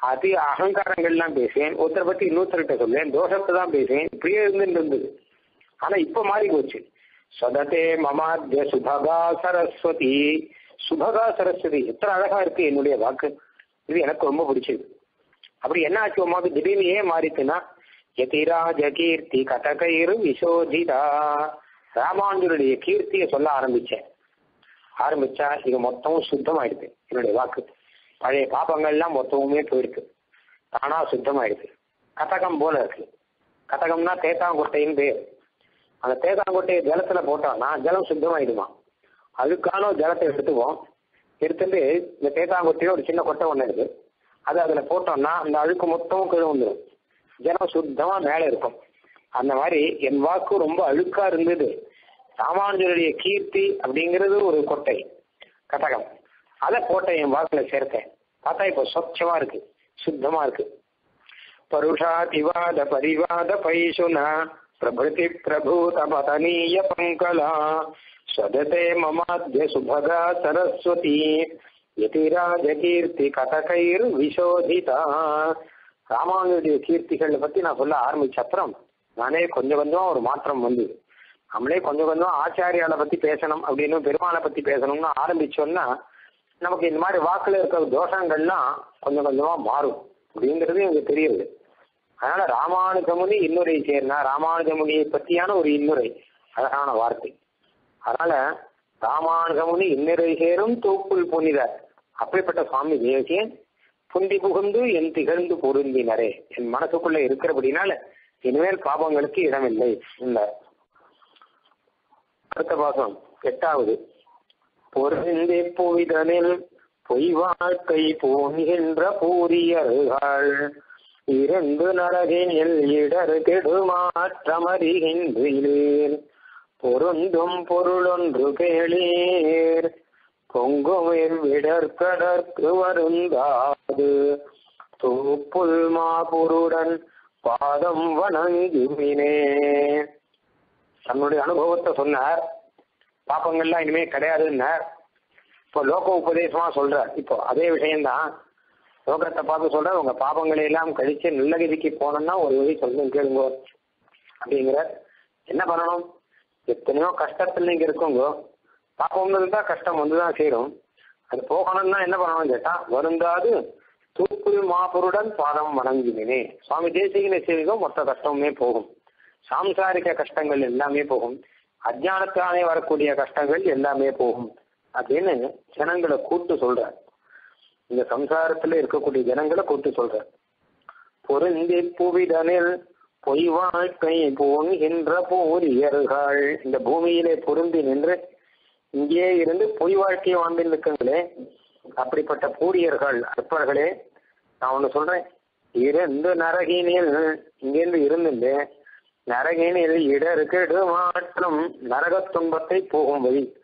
அது அகங்காரங்கள்லாம் பேசுவேன். ஒருத்தரை பத்தி இன்னொருத்தர்கிட்ட சொல்லுவேன். தோஷத்தை தான் பேசுவேன். இப்படியே இருந்துட்டு இருந்தது. ஆனா இப்ப மாறி போச்சு. சததே மமாத்திய சுபகா சரஸ்வதி. சுபகா சரஸ்வதி. எத்தனை அழகா இருக்கு என்னுடைய வாக்கு. இது எனக்கு ரொம்ப பிடிச்சது. அப்படி என்ன ஆச்சு உமாக்கு திடீர்னு ஏன் மாறிச்சுன்னா யதிராஜ கீர்த்தி கதகயிறு விசோதிதா. ராமானுஜருடைய கீர்த்தியை சொல்ல ஆரம்பிச்சேன். ஆரம்பிச்சா இது மொத்தமும் சுத்தமாயிடுது. என்னுடைய வாக்கு. பழைய பாப்பங்கள்லாம் மொத்தமுமே போயிருக்கு. தானா சுத்தமாயிருக்கு கதகம் போல இருக்கு. கதகம்னா தேத்தாங்கொட்டைன்னு பேர். அந்த தேத்தாங்கொட்டையை ஜலத்துல போட்டோம்னா ஜலம் சுத்தமாயிடுமா? அதுக்கான ஜலத்தை எடுத்துவோம் எடுத்துட்டு இந்த தேத்தாங்கொட்டையோ ஒரு சின்ன கொட்டை ஒன்று இருக்கு. அது அதுல போட்டோம்னா அந்த அழுக்கு மொத்தமும் கீழே வந்துடும் ஜலம் சுத்தமா மேல இருக்கும். அந்த மாதிரி என் வாக்கு ரொம்ப அழுக்கா இருந்தது. சாமானியருடைய கீர்த்தி அப்படிங்கிறது ஒரு கொட்டை. கதகம். அதை போட்ட என் வாக்குல சேர்த்தேன். பார்த்தா இப்போ சொச்சமா இருக்கு சுத்தமா இருக்கு. பருஷாதிவாத பரிவாத பைசுன பிரபுதி பிரபூத பதனீய பங்கலா ஸ்வததே மமாத்ய சுபகா சரஸ்வதி யதிராஜ கீர்த்தி கதகைர் விசோதிதா. ராமானுடைய கீர்த்திகளை பத்தி நான் சொல்ல ஆரம்பிச்ச அப்புறம் நானே கொஞ்சம் கொஞ்சம் ஒரு மாற்றம் வந்து நம்மளே கொஞ்சம் கொஞ்சம் ஆச்சாரியால பத்தி பேசணும் அப்படின்னு பெருமாளை பத்தி பேசணும்னு ஆரம்பிச்சோம்னா நமக்கு இந்த மாதிரி வாக்குல இருக்கிற தோஷங்கள்லாம் கொஞ்சம் கொஞ்சமா மாறும். அப்படிங்கிறது எனக்கு தெரியுது அதனால ராமானுஜமுனி இன்னுரை சேர்னா ராமானுஜமுனியை பற்றியான ஒரு இன்னுரை அழகான வார்த்தை. அதனால ராமானுஜமுனி இன்னுரை சேரும் தூப்புல் புனிதர். அப்படிப்பட்ட சுவாமி தேசியன் புந்தி புகுந்து என் திகழ்ந்து பொருந்தினரே. என் மனசுக்குள்ள இருக்கிறபடினால இனிமேல் பாபங்களுக்கு இடமில்லை என்றார். அடுத்த பாசம் எட்டாவது. பொருந்தி பொய்தனில் பொய் வாழ்க்கை போன்கின்ற பூரியர்கள். இரண்டு நரகினில் இடர் கெடுமாற்றமறிகின்றீர். பொருந்தும் பொருளொன்று கேளீர். பொங்குமில் விடற்கடற்கு வருந்தாது. தூப்புல் மாபுருடன் பாதம் வணங்குவினே. தன்னுடைய அனுபவத்தை சொன்னார். பாப்பங்கள்லாம் இனிமே கிடையாதுன்னார் இப்போ லோக உபதேசமா சொல்றார். இப்போ அதே விஷயம்தான். லோகத்தை பார்த்து சொல்ற உங்க பாபங்களை எல்லாம் கழிச்சு நல்ல கதிக்கு போனோம்னா ஒரு வழி சொல்லும் கேளுங்க அப்படிங்கிற என்ன பண்ணணும்? எத்தனையோ கஷ்டத்தில் நீங்க இருக்குங்கோ. பாப்பம் இருந்தா கஷ்டம் வந்துதான் சேரும். அது போகணும்னா என்ன பண்ணணும் கேட்டா வருந்தாது தூக்குரு மாபுருடன் பாதம் வணங்கினே சுவாமி தேசிகனை செய்தோ மொத்த கஷ்டமுமே போகும். சாம்சாரிக கஷ்டங்கள் எல்லாமே போகும். அஜானத்தானே வரக்கூடிய கஷ்டங்கள் எல்லாமே போகும் அப்படின்னு ஜனங்களை கூட்டு சொல்ற இந்த சம்சாரத்துல இருக்கக்கூடிய ஜனங்களை கூட்டு சொல்ற பொருந்தி புவிதனில் பொய் வாழ்க்கை போன்கின்ற போரியர்கள் இந்த பூமியிலே பொருந்தி நின்று இங்கே இருந்து பொய் வாழ்க்கையை வாழ்ந்திருக்கங்களே அப்படிப்பட்ட பூரியர்கள் அற்பர்களே நான் ஒண்ணு சொல்றேன். இருந்து நரகினில் இங்கிருந்து இருந்துட்டு நரகினில் இடருக்கு மாற்றம் நரக துன்பத்தை போகும் வழி.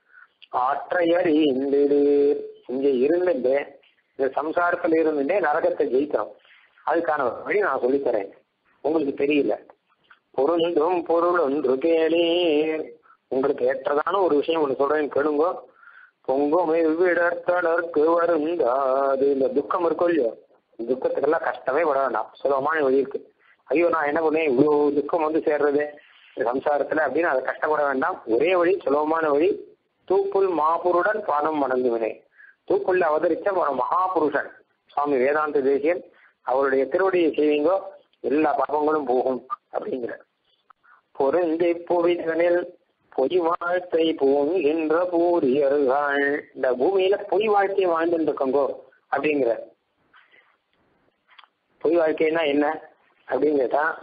ஆற்றையறி இங்க இருந்துட்டு இந்த சம்சாரத்தில் இருந்துட்டே நரகத்தை ஜெயிக்கிறோம். அதுக்கான வழி நான் சொல்லித்தரேன். உங்களுக்கு தெரியல. பொருந்தும் பொருள் ஒன்று கேளீர். உங்களுக்கு ஏற்றதான ஒரு விஷயம் ஒன்று சொல்றேன் கேளுங்க. பொங்கும் விடத்தடற்கு வருந்தாது. இந்த துக்கம் இருக்கும் இல்லையோ துக்கத்துக்கெல்லாம் கஷ்டமே பட வேண்டாம். சுலபமான வழி இருக்கு. ஐயோ நான் என்ன பண்ணேன்? இவ்வளோ துக்கம் வந்து சேர்றது. சம்சாரத்துல அப்படின்னு அதை கஷ்டப்பட வேண்டாம். ஒரே வழி சுலபமான வழி தூப்புல் மாபுருடன் பணம் வணங்குவினே தூக்குள்ள அவதரித்த ஒரு மகாபுருஷன் சுவாமி வேதாந்த தேசியன் அவருடைய திருவடியை செய்வீங்கோ எல்லா பாபங்களும் போகும் அப்படிங்கிற பொருந்தி புவிதனில் பொய் வாழ்க்கை போகின்ற பூரியர்கள். இந்த பூமியில பொய் வாழ்க்கையை வாழ்ந்துட்டு இருக்கோங்கோ அப்படிங்கிற பொய் வாழ்க்கைன்னா என்ன? அப்படின்னு கேட்டா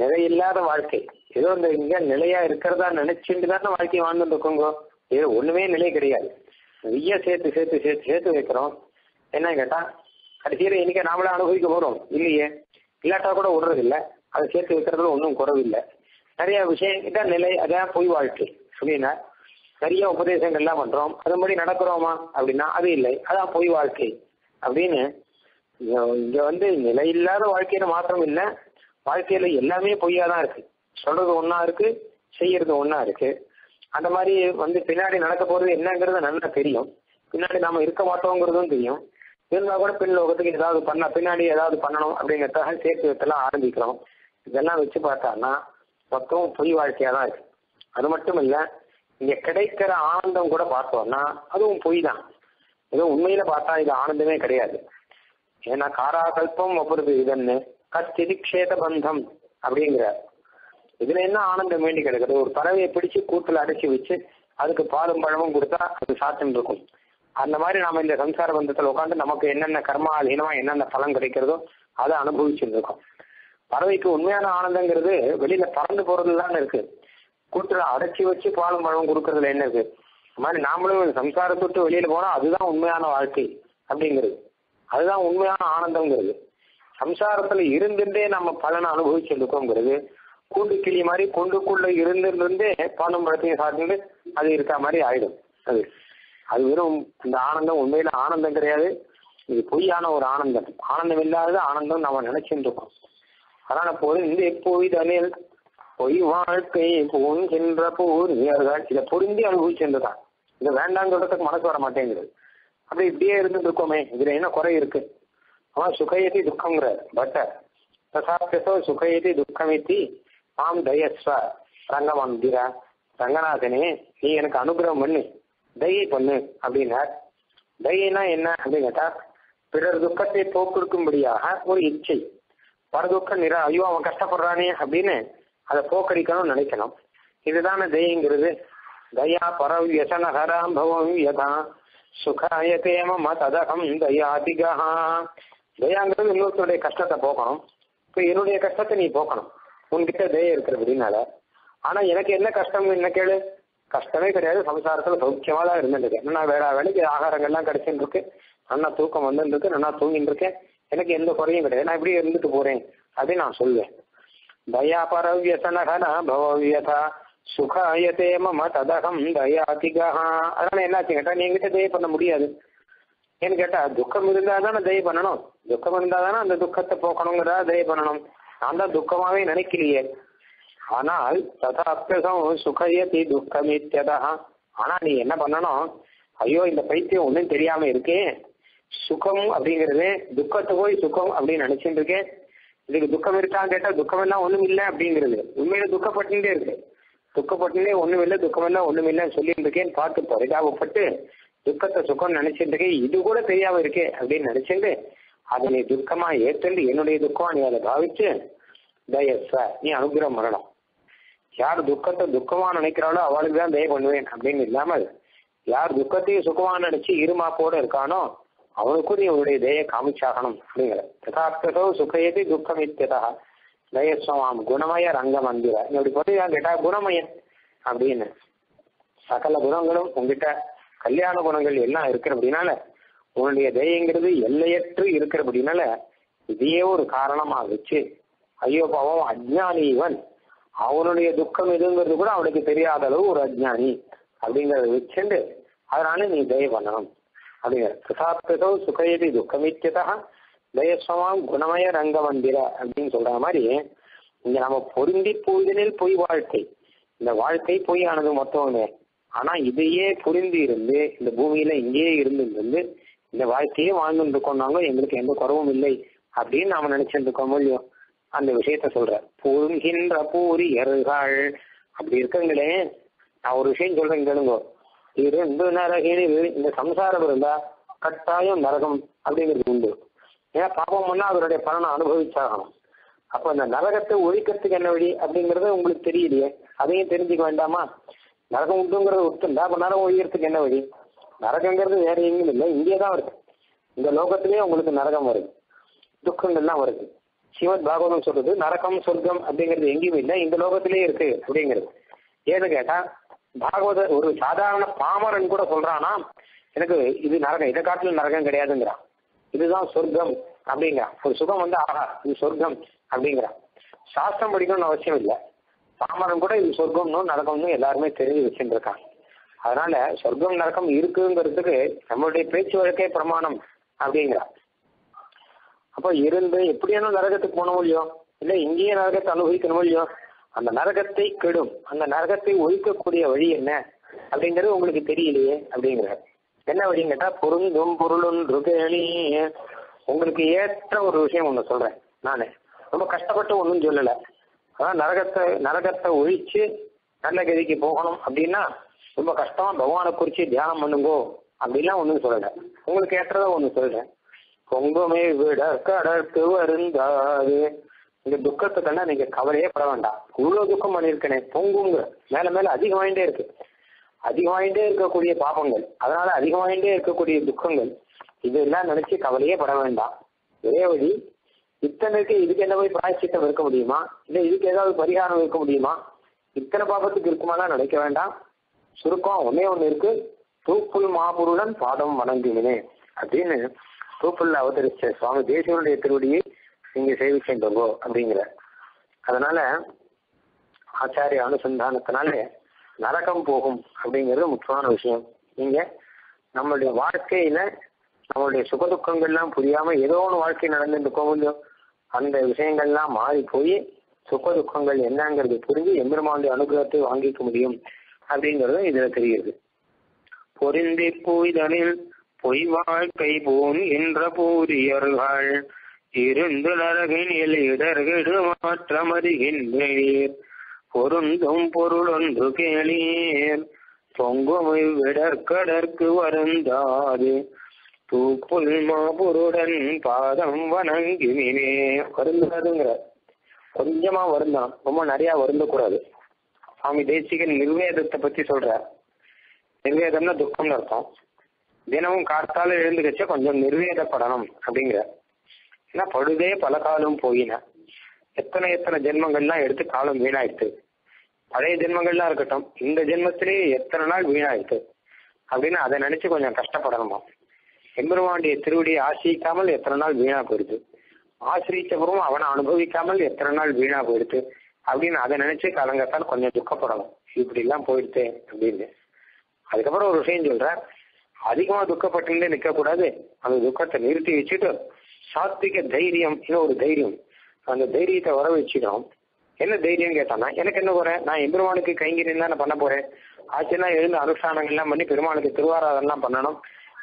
நிலையில்லாத வாழ்க்கை. ஏதோ இந்த இங்க நிலையா இருக்கிறதா நினைச்சுட்டு தானே வாழ்க்கை வாழ்ந்துட்டு இருக்கோங்க. இது ஒண்ணுமே நிலை கிடையாது. நிறைய சேர்த்து சேர்த்து சேர்த்து சேர்த்து வைக்கிறோம். என்ன கேட்டா கடைசியில இன்னைக்கு நாமளே அனுபவிக்க போறோம். இல்லையே? இல்லாட்டா கூட விடுறது இல்லை அதை சேர்த்து வைக்கிறதுல ஒன்றும் குறவில்லை. நிறைய விஷயங்கிட்ட நிலை அதான் பொய் வாழ்க்கை. அப்படின்னா நிறைய உபதேசங்கள்லாம் பண்றோம். மாதிரி நடக்கிறோமா? அப்படின்னா அது இல்லை. அதான் பொய் வாழ்க்கை. அப்படின்னு இங்க வந்து நிலையில்லாத வாழ்க்கையில மாற்றம் இல்லை வாழ்க்கையில எல்லாமே பொய்யா தான் இருக்கு. சொல்றது ஒன்னா இருக்கு செய்யறது ஒன்னா இருக்கு. அந்த மாதிரி வந்து பின்னாடி நடக்க போறது என்னங்கிறது நல்லா தெரியும். பின்னாடி நாம இருக்க மாட்டோங்கிறதும் தெரியும். இருந்தா கூட பின் லோகத்துக்கு ஏதாவது பண்ண பின்னாடி ஏதாவது பண்ணணும் அப்படிங்கிறதுக்காக சேர்த்து வைத்தெல்லாம் ஆரம்பிக்கிறோம். இதெல்லாம் வச்சு பார்த்தான்னா மொத்தம் பொய் வாழ்க்கையா தான் இருக்கு. அது மட்டும் இல்ல இங்க கிடைக்கிற ஆனந்தம் கூட பார்த்தோம்னா அதுவும் பொய் தான். ஏதோ உண்மையில பார்த்தா இது ஆனந்தமே கிடையாது. ஏன்னா காராகல்பம் ஒப்புறது இதுன்னு. கஸ்திதிக்ஷேத பந்தம் அப்படிங்கிறார். இதுல என்ன ஆனந்தம் வேண்டி கிடக்குது? ஒரு பறவையை பிடிச்சு கூட்டுல அடைச்சி வச்சு அதுக்கு பாலும் பழமும் கொடுத்தா அது சாத்தியம் இருக்கும். அந்த மாதிரி நாம இந்த சம்சார பந்தத்தில் உட்காந்து நமக்கு என்னென்ன கர்மாதீனமா என்னென்ன பலம் கிடைக்கிறதோ அதை அனுபவிச்சுருக்கோம். பறவைக்கு உண்மையான ஆனந்தங்கிறது வெளியில பறந்து போறதுலதான் இருக்கு. கூட்டுல அடைச்சி வச்சு பாலும் பழமும் கொடுக்கறதுல என்ன இருக்கு? இந்த மாதிரி நாமளும் சம்சாரத்தை விட்டு வெளியில போனா அதுதான் உண்மையான வாழ்க்கை அப்படிங்கிறது. அதுதான் உண்மையான ஆனந்தம்ங்கிறது. சம்சாரத்துல இருந்துட்டே நம்ம பலனை அனுபவிச்சுட்டு இருக்கோங்கிறது கூண்டு கிளி மாதிரி கொண்டுக்குள்ள இருந்திருந்தே பாலும் பழத்தையும் சாப்பிட்டு அது இருக்க மாதிரி ஆயிடும். அது அது வெறும் இந்த ஆனந்தம் உண்மையில ஆனந்தம் கிடையாது. இது பொய்யான ஒரு ஆனந்தம். ஆனந்தம் இல்லாத ஆனந்தம் நம்ம நினைச்சுட்டு இருக்கோம். அதனால இந்த பொய்தனில் பொய் வாழ்க்கை பூங்கின்ற போர் இதை பொருந்தி அனுபவிச்சுருந்தான் இதை வேண்டாம் சொல்றதுக்கு மனசு வர மாட்டேங்குது அப்படி இப்படியே இருந்துட்டு இருக்கோமே இதுல என்ன குறை இருக்கு? அவன் சுகையதி துக்கங்கிற பட்ட. தசாப்பியசோ சுகையதி துக்கமித்தி ஆம் தயஸ்வ. ரங்கமந்திர ரங்கநாதனே நீ எனக்கு அனுகிரகம் பண்ணு. தயை பண்ணு அப்படின்னார். தயைனா என்ன அப்படின்னு கேட்டா பிறர் துக்கத்தை போக்கெடுக்கும்படியாக ஒரு இச்சை. பரதுக்க நிரா ஐயோ அவன் கஷ்டப்படுறானே அப்படின்னு அதை போக்கடிக்கணும்னு நினைக்கணும். இதுதானே தயங்கிறது. தயா பரவியசனகராம் பவம் யதா சுகாயதேம மதகம் தயாதிகா தயாங்கிறது இன்னொருத்தருடைய கஷ்டத்தை போக்கணும். இப்போ என்னுடைய கஷ்டத்தை நீ போக்கணும். உன்கிட்ட தய இருக்கிறபடினால ஆனா எனக்கு என்ன கஷ்டம்? என்ன கேளு? கஷ்டமே கிடையாது. சம்சாரத்துல சௌக்கியமா தான் இருந்துருக்கு நான் வேற வேலைக்கு ஆகாரங்கள்லாம் கிடைச்சிட்டு இருக்கு நல்லா தூக்கம் வந்துருக்கு நல்லா தூங்கிட்டு இருக்கேன் எனக்கு எந்த குறையும் கிடையாது. நான் இப்படியே இருந்துட்டு போறேன் அப்படின்னு நான் சொல்லுவேன் தயா பரவியசனகனா பவவியதா. சுகாயத்தே மம ததகம் தயாதிகா அதனால என்னாச்சு கேட்டா நீ என்கிட்ட தயவு பண்ண முடியாது. ஏன்னு கேட்டா துக்கம் இருந்தா தானே தய பண்ணணும். துக்கம் இருந்தா தானே அந்த துக்கத்தை போக்கணுங்கிறதா தயவு பண்ணணும். நான் தான் துக்கமாவே நினைக்கலையே. ஆனால் ததாப்பியகம் சுகயதி துக்கமித்யதா ஆனா நீ என்ன பண்ணணும்? ஐயோ இந்த பைத்தியம் ஒன்றும் தெரியாம இருக்கேன் சுகம் அப்படிங்கிறது துக்கத்தை போய் சுகம் அப்படின்னு நினைச்சுட்டு இருக்கேன் இதுக்கு துக்கம் இருக்கான்னு கேட்டா துக்கம் எல்லாம் ஒண்ணும் இல்லை அப்படிங்கிறது. உண்மையில துக்கப்பட்டுட்டே இருக்கு. துக்கப்பட்டுட்டே ஒண்ணும் இல்லை துக்கம் எல்லாம் ஒண்ணும் இல்லைன்னு சொல்லிட்டு இருக்கேன்னு பார்த்து பரிதாபப்பட்டு துக்கத்தை சுகம் நினைச்சிட்டு இருக்கேன் இது கூட தெரியாம இருக்கே அப்படின்னு நினைச்சிட்டு அதை நீ துக்கமா ஏற்றுண்டு என்னுடைய துக்கம் நீ அதை பாவிச்சு தயஸ்வ நீ அனுகிரகம் பண்ணணும் யார் துக்கத்தை துக்கமா நினைக்கிறாளோ அவளுக்கு தான் தய பண்ணுவேன் அப்படின்னு இல்லாமல் யார் துக்கத்தையும் சுகமா நினைச்சு இருமாப்போட இருக்கானோ அவனுக்கும் நீ உன்னுடைய தேய காமிச்சாகணும் அப்படிங்கிற. ததாப்தோ சுகையதி துக்கம் இத்தியதா தயஸ்வமாம் குணமய ரங்க மந்திர இப்படி பொதுவாக கேட்டா குணமயன் அப்படின்னு. சகல குணங்களும் உங்ககிட்ட கல்யாண குணங்கள் எல்லாம் இருக்கிறபடினால உன்னுடைய தயங்கிறது எல்லையற்று இருக்கிறபடினால இதையே ஒரு காரணமா வச்சு ஐயோ பாவம் அஜ்ஞானி இவன் அவனுடைய துக்கம் எதுங்கிறது கூட அவனுக்கு தெரியாத அளவு ஒரு அஜ்ஞானி அப்படிங்கறத வச்சுண்டு அதனால நீ தய பண்ணணும். அப்படிங்கிற. பிரசாத்தோ சுகயதி துக்கமித்தியதா தயஸ்வமாம் குணமய ரங்க மந்திர அப்படின்னு சொல்ற மாதிரி இங்க நம்ம பொருந்தி போய்தனில் பொய் வாழ்க்கை. இந்த வாழ்க்கை பொய்யானது மொத்தமே. ஆனா இதையே புரிந்து இருந்து இந்த பூமியில இங்கேயே இருந்து இருந்து இந்த வாழ்க்கையே வாழ்ந்துட்டு இருக்கோம்னாங்க எங்களுக்கு எந்த குறவும் இல்லை அப்படின்னு நாம நினைச்சிட்டு இருக்கோம் இல்லையோ அந்த விஷயத்த சொல்ற. பொருங்கின்ற பூரி எருகாள் அப்படி இருக்கங்களே. நான் ஒரு விஷயம் சொல்றேன் கேளுங்க. இருந்து நரகினில் இந்த சம்சாரம் இருந்தா கட்டாயம் நரகம் அப்படிங்கிறது உண்டு. ஏன்னா பாபம் பண்ணா அவருடைய பலனை அனுபவிச்சாகணும். அப்போ இந்த நரகத்தை ஒழிக்கிறதுக்கு என்ன வழி அப்படிங்கறது உங்களுக்கு தெரியலையே. அதையும் தெரிஞ்சுக்க வேண்டாமா? நரகம் உண்டுங்கிறது ஒத்துண்டா அப்ப நரகம் ஒழிக்கிறதுக்கு என்ன வழி? நரகங்கிறது வேற எங்கேயும் இல்லை இங்கே தான் வருது இந்த லோகத்திலேயே உங்களுக்கு நரகம் வருது. துக்கங்கள்லாம் வருது. சிவத் பாகவதம் சொல்றது நரகம் சொர்க்கம் அப்படிங்கிறது எங்கேயும் இல்லை இந்த லோகத்திலேயே இருக்கு அப்படிங்கிறது. ஏன்னு கேட்டா பாகவத ஒரு சாதாரண பாமரன் கூட சொல்றானா எனக்கு இது நரகம் இதை காட்டிலும் நரகம் கிடையாதுங்கிறான். இதுதான் சொர்க்கம். அப்படிங்கிறான் ஒரு சுகம் வந்து ஆஹா இது சொர்க்கம் அப்படிங்கிறான் சாஸ்திரம் படிக்கணும்னு அவசியம் இல்லை. பாமரன் கூட இது சொர்க்கம்னு நரகம்னு எல்லாருமே தெரிஞ்சு வச்சுட்டு இருக்காங்க அதனால சொர்க்கம் நரகம் இருக்குங்கிறதுக்கு நம்மளுடைய பேச்சு வழக்கே பிரமாணம் அப்படிங்கிறான் அப்போ இருந்து எப்படியான நரகத்துக்கு போனோம் இல்லையோ இல்ல இங்கேயே நரகத்தை அனுபவிக்கணும் இல்லையோ அந்த நரகத்தை கெடும். அந்த நரகத்தை ஒழிக்கக்கூடிய வழி என்ன அப்படிங்கிறது உங்களுக்கு தெரியலையே அப்படிங்கிற. என்ன வழின்னு கேட்டா பொருந்தும் பொருளும் உங்களுக்கு ஏற்ற ஒரு விஷயம் ஒன்று சொல்றேன் நானு. ரொம்ப கஷ்டப்பட்டு ஒன்றும் சொல்லலை. அதான் நரகத்தை நரகத்தை ஒழிச்சு நல்ல கதிக்கு போகணும் அப்படின்னா ரொம்ப கஷ்டமா. பகவானை குறிச்சு தியானம் பண்ணுங்கோ அப்படிலாம் ஒன்றும் சொல்லலை. உங்களுக்கு ஏற்றதா ஒன்று சொல்றேன். பொங்குமே விட கடற்கு வருந்தாது இந்த துக்கத்துக்கெல்லாம் நீங்க கவலையே பட வேண்டாம். இவ்வளவு துக்கம் பண்ணியிருக்கேனே பொங்குங்க. மேல மேல அதிகமாயிட்டே இருக்கு. அதிகமாயிட்டே இருக்கக்கூடிய பாபங்கள். அதனால அதிகமாயிட்டே இருக்கக்கூடிய துக்கங்கள் இதெல்லாம் நினைச்சு கவலையே பட வேண்டாம். ஒரே வழி இத்தனைக்கு இதுக்கு என்ன போய் பிராய்ச்சித்தம் இருக்க முடியுமா? இல்ல இதுக்கு ஏதாவது பரிகாரம் இருக்க முடியுமா? இத்தனை பாபத்துக்கு இருக்குமாலாம் நினைக்க வேண்டாம். சுருக்கம் ஒன்னே ஒண்ணு இருக்கு. தூப்புல் மாபுருடன் பாதம் வணங்குவினே அப்படின்னு தூப்புல்ல அவதரிச்ச சுவாமி தேசியனுடைய திருவடியை நீங்க சேவிக்கின்றோ அப்படிங்கிற. அதனால ஆச்சாரிய அனுசந்தானத்தினால நரகம் போகும் அப்படிங்கிறது முக்கியமான விஷயம். நீங்க நம்மளுடைய வாழ்க்கையில நம்மளுடைய சுகதுக்கங்கள்லாம் புரியாம ஏதோ ஒன்று வாழ்க்கை நடந்துட்டு முடியும் அந்த விஷயங்கள்லாம் மாறி போய் சுகதுக்கங்கள் என்னங்கிறது புரிஞ்சு எம்பெருமானுடைய அனுகிரகத்தை வாங்கிக்க முடியும் அப்படிங்கறதும் இதுல தெரியுது. பொருந்தி போய்தலில் பொய் வாழ்க்கை போன் என்ற பூரியர்கள் இருந்து நரகினில் இடர்கெடு மாற்றமறிகின்றீர். பொருந்தும் பொருளொன்று கேளீர். பொங்கும் விடற்கடற்கு வருந்தாது. தூப்புல் மாபுருடன் பாதம் வணங்குவினே வருந்தாதுங்கிற கொஞ்சமா வருந்தான் ரொம்ப நிறைய வருந்தக்கூடாது. சுவாமி தேசிகன் நிர்வேதத்தை பத்தி சொல்ற நிர்வேதம்னா துக்கம்னு அர்த்தம். தினமும் காத்தால எழுந்துக்கச்ச கொஞ்சம் நிர்வேதப்படணும் அப்படிங்கிற. ஏன்னா பழுதே பல காலம் போயின. எத்தனை எத்தனை ஜென்மங்கள்லாம் எடுத்து காலம் வீணாயிடுது பழைய ஜென்மங்கள்லாம் இருக்கட்டும். இந்த ஜென்மத்திலேயே எத்தனை நாள் வீணாயிடுது அப்படின்னு அதை நினைச்சு கொஞ்சம் கஷ்டப்படணுமா? எம்பெருமானுடைய திருவடியை ஆசிரிக்காமல் எத்தனை நாள் வீணா போயிடுது? ஆசிரிச்சவரும் அவனை அனுபவிக்காமல் எத்தனை நாள் வீணா போயிடுது? அப்படின்னு அதை நினைச்சு கலங்கத்தால் கொஞ்சம் துக்கப்படணும். இப்படி எல்லாம் போயிடுது அப்படின்னு. அதுக்கப்புறம் ஒரு விஷயம் சொல்றேன் அதிகமா துக்கப்பட்டுலேயே நிக்க கூடாது அந்த துக்கத்தை நிறுத்தி வச்சுட்டு சாத்விக தைரியம் ஒரு தைரியம். அந்த தைரியத்தை வர வச்சிடும். என்ன தைரியம் கேட்டானா எனக்கு என்ன குறை? நான் எம்பெருமானுக்கு கைங்கரியம் தானே பண்ண போறேன். ஆச்சுன்னா எழுந்து அனுஷ்டானங்கள்லாம் பண்ணி பெருமானுக்கு திருவாராதெல்லாம் பண்ணணும்.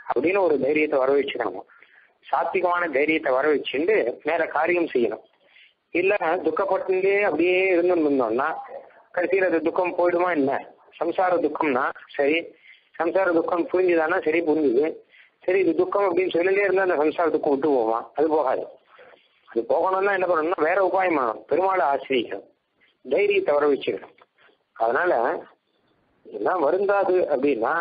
அப்படின்னு ஒரு தைரியத்தை வர வச்சுக்கணும் சாத்விகமான தைரியத்தை வர வச்சுட்டு மேல காரியம் செய்யணும். இல்ல துக்கப்பட்டு அப்படியே இருந்துன்னு இருந்தோம்னா கடைசியில் அது துக்கம் போயிடுமா என்ன? சம்சார துக்கம்னா சரி சம்சார துக்கம் புரிஞ்சுதானா? சரி புரிஞ்சுது. சரி இது துக்கம் அப்படின்னு சொல்லிட்டே இருந்தா அந்த சம்சார துக்கம் விட்டு போவோமா அது போகாது. அது போகணும்னா என்ன பண்ணணும்னா வேற உபாயம் பண்ணணும் பெருமாளை ஆசிரியக்கணும். தைரியத்தை வர வச்சுக்கணும் அதனால எல்லாம் வருந்தாது அப்படின்னா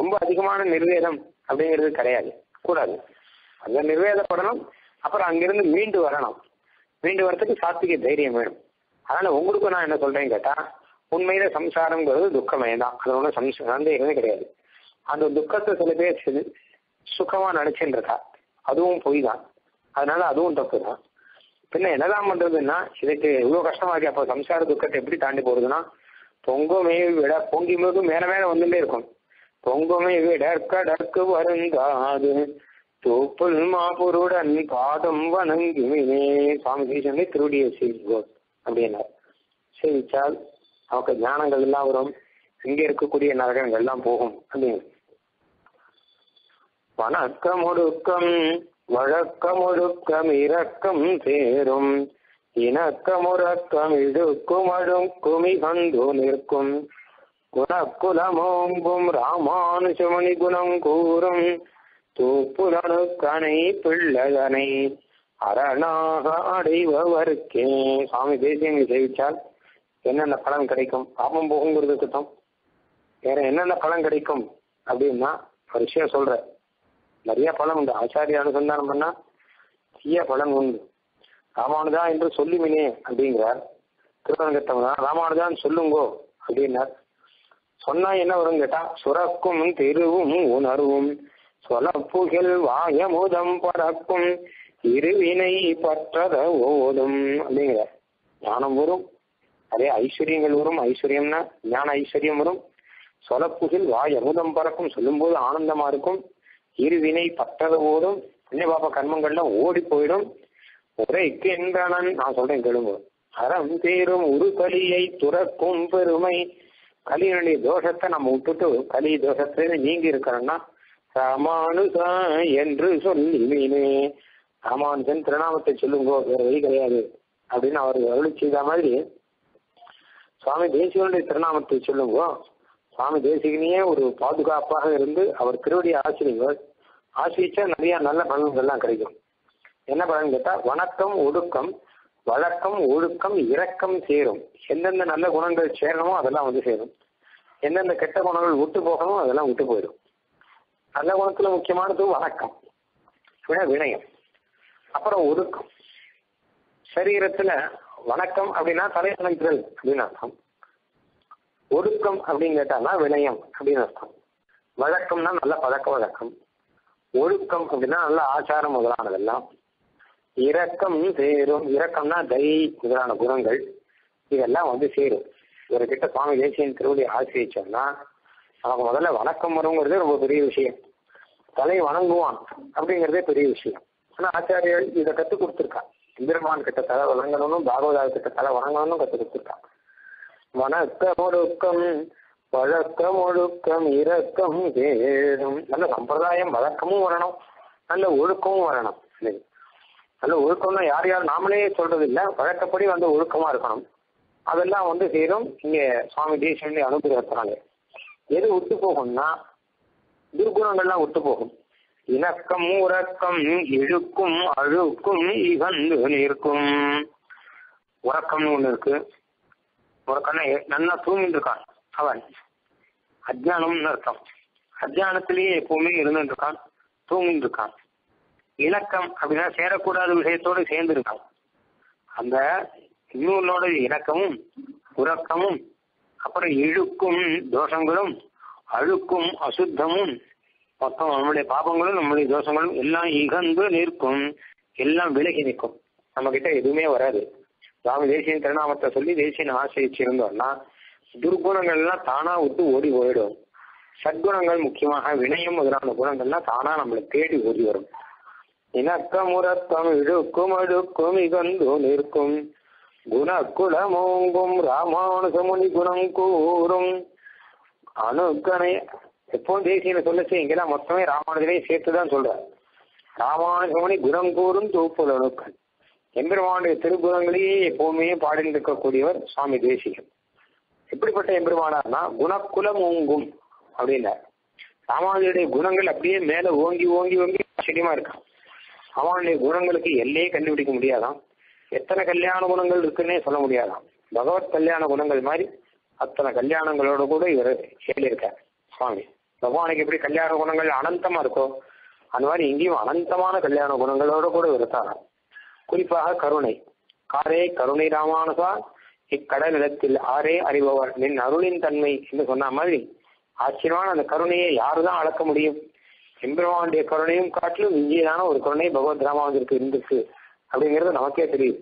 ரொம்ப அதிகமான நிர்வேதம். அப்படிங்கிறது கிடையாது. கூடாது. அந்த நிர்வேதப்படணும் அப்புறம் அங்கிருந்து மீண்டு வரணும். மீண்டு வரத்துக்கு சாத்விக தைரியம் வேணும். அதனால உங்களுக்கு நான் என்ன சொல்றேன்னு கேட்டா உண்மையில சம்சாரம்ங்கிறது துக்கமே தான் அது ஒன்றும் சம்ச சந்தேகமே கிடையாது. அந்த துக்கத்தை சில பேர் சிறு- சுகமா நினைச்சுருக்கா அதுவும் பொய் தான் அதனால அதுவும் தப்பு தான் பின்ன என்னதான் பண்றதுன்னா இதுக்கு இவ்வளவு கஷ்டமா இருக்கு அப்போ சம்சார துக்கத்தை எப்படி தாண்டி போறதுன்னா பொங்குமே விட பொங்கி போது மேல மேல வந்துட்டே இருக்கும் பொங்குமே விடற்கடற்கு வருந்தாது. தூப்புல் மாபுருடன் பாதம் வணங்குவினே சுவாமி சீசனை திருடிய செய்வோம் அப்படின்னார். சேவிச்சால் நமக்கு ஞானங்கள் எல்லாம் வரும். இங்கே இருக்கக்கூடிய நரகங்கள் எல்லாம் போகும் அப்படின்னு வணக்கம் ஒடுக்கம் வழக்கம் ஒழுக்கம் இரக்கம் சேரும். இணக்கம் உறக்கம் இழுக்கும் அழுக்கும் இகந்து நிற்கும். குணக்குலமோங்கும் ராமானுஜமணி குணம் கூறும். தூப்புலனுக்கனை பிள்ளையனை அரணாக அடைபவர்க்கே. சுவாமி தேசியங்களை சேவிச்சால் என்னென்ன பலன் கிடைக்கும்? பாபம் போகுங்கிறது திட்டம் வேற என்னென்ன பலன் கிடைக்கும் அப்படின்னா ஒரு விஷயம் சொல்ற நிறைய பலன் உண்டு. ஆச்சாரிய அனுசந்தானம் பண்ணா தீய பலன் உண்டு. ராமானுஜா என்று சொல்லுமினே அப்படிங்கிறார். தான் ராமானுஜான்னு சொல்லுங்கோ அப்படின்னார். சொன்னா என்ன வரும் கேட்டா சுரக்கும் திருவும் உணர்வும். சொலப்புகில் வாயமுதம் பறக்கும். இருவினை பற்றத ஓதும். அப்படிங்கிற ஞானம் வரும். அதே ஐஸ்வர்யங்கள் வரும். ஐஸ்வர்யம்னா ஞான ஐஸ்வர்யம் வரும். சொலப்புகில் வாய் அமுதம் பறக்கும். சொல்லும்போது ஆனந்தமா இருக்கும். இருவினை பற்றத ஓடும் புண்ணிய பாப கர்மங்கள்லாம் ஓடி போயிடும். உரைக்கு என்றானன் நான் சொல்றேன் கேளுங்க. அறம் தேரும் உரு துறக்கும் பெருமை. கலியினுடைய தோஷத்தை நம்ம விட்டுட்டு கலி தோஷத்துல நீங்கி இருக்கிறோம்னா ராமானுஜா என்று சொல்லினே ராமானுஜன் திருநாமத்தை சொல்லுங்கோ வேற வழி கிடையாது. அப்படின்னு அவர் அருளி செய்த மாதிரி சுவாமி தேசிகனுடைய திருநாமத்தை சொல்லுங்கோ. சுவாமி தேசிகனையே ஒரு பாதுகாப்பாக இருந்து அவர் திருவடி ஆசிரியர்கள் ஆசிரிச்சா நிறைய நல்ல பலன்கள்லாம் கிடைக்கும். என்ன பலன் கேட்டா வணக்கம் ஒடுக்கம் வழக்கம் ஒழுக்கம் இரக்கம் சேரும். எந்தெந்த நல்ல குணங்கள் சேரணுமோ அதெல்லாம் வந்து சேரும். எந்தெந்த கெட்ட குணங்கள் விட்டு போகணுமோ அதெல்லாம் விட்டு போயிடும். நல்ல குணத்துல முக்கியமானது வணக்கம் வினயம். அப்புறம் ஒழுக்கம். சரீரத்துல வணக்கம் அப்படின்னா தலைவணங்குதல் அப்படின்னு அர்த்தம். ஒழுக்கம் அப்படின்னு கேட்டானா வினயம் அப்படின்னு அர்த்தம். வழக்கம்னா நல்ல பழக்க வழக்கம். ஒழுக்கம் அப்படின்னா நல்ல ஆச்சாரம் முதலானதெல்லாம். இரக்கம் சேரும். இரக்கம்னா தை முதலான குணங்கள். இதெல்லாம் வந்து சேரும். இவர்கிட்ட சுவாமி தேசியன் திருவடி ஆசிரியச்சோம்னா நமக்கு முதல்ல வணக்கம் வருங்கிறதே ரொம்ப பெரிய விஷயம். தலை வணங்குவான் அப்படிங்கிறதே பெரிய விஷயம். ஆனா ஆச்சாரியர் இதை கற்றுக் கொடுத்துருக்கா. இந்திரமான் கிட்ட தலை வணங்கணும்னு பாகவதார் கிட்ட தலை வணங்கணும்னு கற்றுக் கொடுத்துருக்கா. வணக்கம் ஒழுக்கம் வழக்கம் ஒழுக்கம் இரக்கம் வேணும் நல்ல சம்பிரதாயம் வழக்கமும் வரணும். நல்ல ஒழுக்கமும் வரணும். நல்ல ஒழுக்கம்னா யார் யார் நாமளே சொல்றது இல்லை வழக்கப்படி வந்து ஒழுக்கமா இருக்கணும். அதெல்லாம் வந்து சேரும். இங்க சுவாமி தேசியனுடைய அனுகிரகத்தினாலே எது விட்டு போகும்னா துர்குணங்கள்லாம் விட்டு போகும். இணக்கம் உறக்கம் இழுக்கும் அழுக்கும் இகந்து நிற்கும் உறக்கம்னு ஒண்ணு இருக்கு. உறக்கம்னா நல்லா தூங்கிட்டு இருக்கான் அவன். அஜானம்னு அர்த்தம். அஜானத்திலேயே எப்பவுமே இருந்துட்டு இருக்கான் தூங்கிட்டு இருக்கான். இணக்கம் அப்படின்னா சேரக்கூடாத விஷயத்தோடு சேர்ந்து இருக்கான் அந்த இன்னொன்னோட இணக்கமும் உறக்கமும் அப்புறம் இழுக்கும் தோஷங்களும் அழுக்கும் அசுத்தமும் மொத்தம் நம்முடைய பாபங்களும் நம்முடைய தோஷங்களும் எல்லாம் இகந்து நிற்கும் எல்லாம் விலகி நிற்கும். நம்ம கிட்ட எதுவுமே வராது. சுவாமி தேசியன் திருநாமத்தை சொல்லி தேசியன் ஆசிரிச்சிருந்தோம்னா துர்குணங்கள் எல்லாம் தானா விட்டு ஓடி போயிடும். சத்குணங்கள் முக்கியமாக வினயம் முதலான குணங்கள்லாம் தானா நம்மளை தேடி ஓடி வரும். இணக்கம் உறக்கம் இழுக்கும் அழுக்கும் இகந்து நிற்கும். குணக்குளமோங்கும் ராமானுசமுனி குணம் கூறும். அணுக்கனை எப்போதும் தேசியனை சொல்லச்சு இங்கெல்லாம் மொத்தமே ராமானுஜனையும் சேர்த்துதான் சொல்ற ராமானுஜமுனி குணம் கூறும் தூப்புல அணுக்கன். எம்பெருமானுடைய திருக்குணங்களையே எப்பவுமே பாடிட்டு இருக்கக்கூடியவர் சுவாமி தேசிகன். எப்படிப்பட்ட எம்பெருமானார்னா குணக்குலம் ஓங்கும் அப்படின்னார். ராமானுஜருடைய குணங்கள் அப்படியே மேல ஓங்கி ஓங்கி ஓங்கி ஆச்சரியமா இருக்கான் அவனுடைய குணங்களுக்கு எல்லையே கண்டுபிடிக்க முடியாதாம்? எத்தனை கல்யாண குணங்கள் இருக்குன்னே சொல்ல முடியாதாம். பகவத் கல்யாண குணங்கள் மாதிரி அத்தனை கல்யாணங்களோட கூட இவர் சொல்லியிருக்கார் சுவாமி. பகவானுக்கு எப்படி கல்யாண குணங்கள் அனந்தமா இருக்கோ அந்த மாதிரி இங்கேயும் அனந்தமான கல்யாண குணங்களோட கூட இருக்காராம். குறிப்பாக கருணை. காரே கருணை ராமானுசா இக்கடல் நிலத்தில் ஆரே அறிபவர். நின் அருளின் தன்மை என்று சொன்ன மாதிரி ஆச்சரியமான அந்த கருணையை யாருதான் அளக்க முடியும்? எம்பெருமானுடைய கருணையும் காட்டிலும் இங்கேயான ஒரு கருணை பகவத் ராமாவதற்கு இருந்துச்சு அப்படிங்கிறது நமக்கே தெரியுது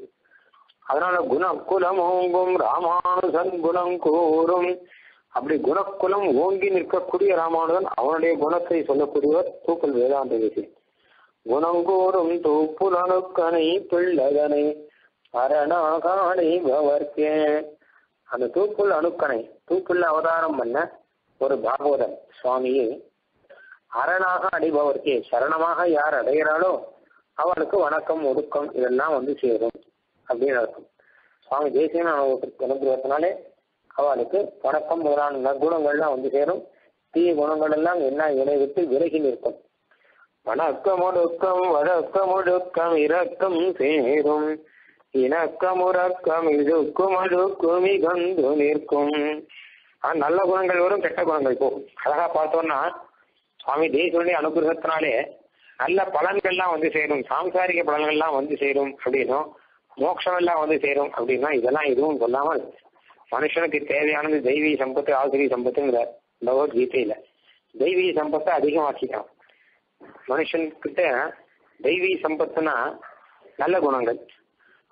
அதனால குணக்குலம் ஓங்கும் ராமானுஜன் குணம் கூறும். அப்படி குணக்குலம் ஓங்கி நிற்கக்கூடிய ராமானுஜன் அவனுடைய குணத்தை சொல்லக்கூடியவர் தூக்கல் வேதாந்த தேசி குணங்கூறும் தூப்புல் அணுக்கனை பிள்ளதனை அரணாகானை பவர்க்கே. அந்த தூப்புல் அணுக்கனை தூப்புள்ள அவதாரம் பண்ண ஒரு பாகவதன் சுவாமியை அரணாக அடைபவர்க்கே சரணமாக யார் அடைகிறாளோ அவளுக்கு வணக்கம் ஒடுக்கம் இதெல்லாம் வந்து சேரும் அப்படின்னு அர்த்தம். சுவாமி தேசியன் அனுபவத்தினாலே அவளுக்கு வணக்கம் முதலான நற்குணங்கள்லாம் வந்து சேரும். தீய குணங்கள் எல்லாம் என்ன இணை விட்டு விலகி நிற்கும். வணக்கம் ஒடுக்கம் வழக்கம் ஒடுக்கம் இரக்கம் சேரும். இணக்கம் உறக்கம் இழுக்கும் அழுக்கும் இகந்து நிற்கும். நல்ல குணங்கள் வரும் கெட்ட குணங்கள் போகும். அழகா பார்த்தோம்னா சுவாமி தேசியனுடைய அனுகிரகத்தினாலே நல்ல பலன்கள்லாம் வந்து சேரும். சாம்சாரிக பலன்கள்லாம் வந்து சேரும் அப்படின்னும். மோட்சம் எல்லாம் வந்து சேரும் அப்படின்னா இதெல்லாம் எதுவும் சொல்லாமல் மனுஷனுக்கு தேவையானது தெய்வீக சம்பத்து ஆசிரிய சம்பத்துங்கிற பகவத்கீதையில தெய்வீக சம்பத்தை அதிகமாக்கிட்டான். மனுஷன்கிட்ட தெய்வீக சம்பத்துனா நல்ல குணங்கள்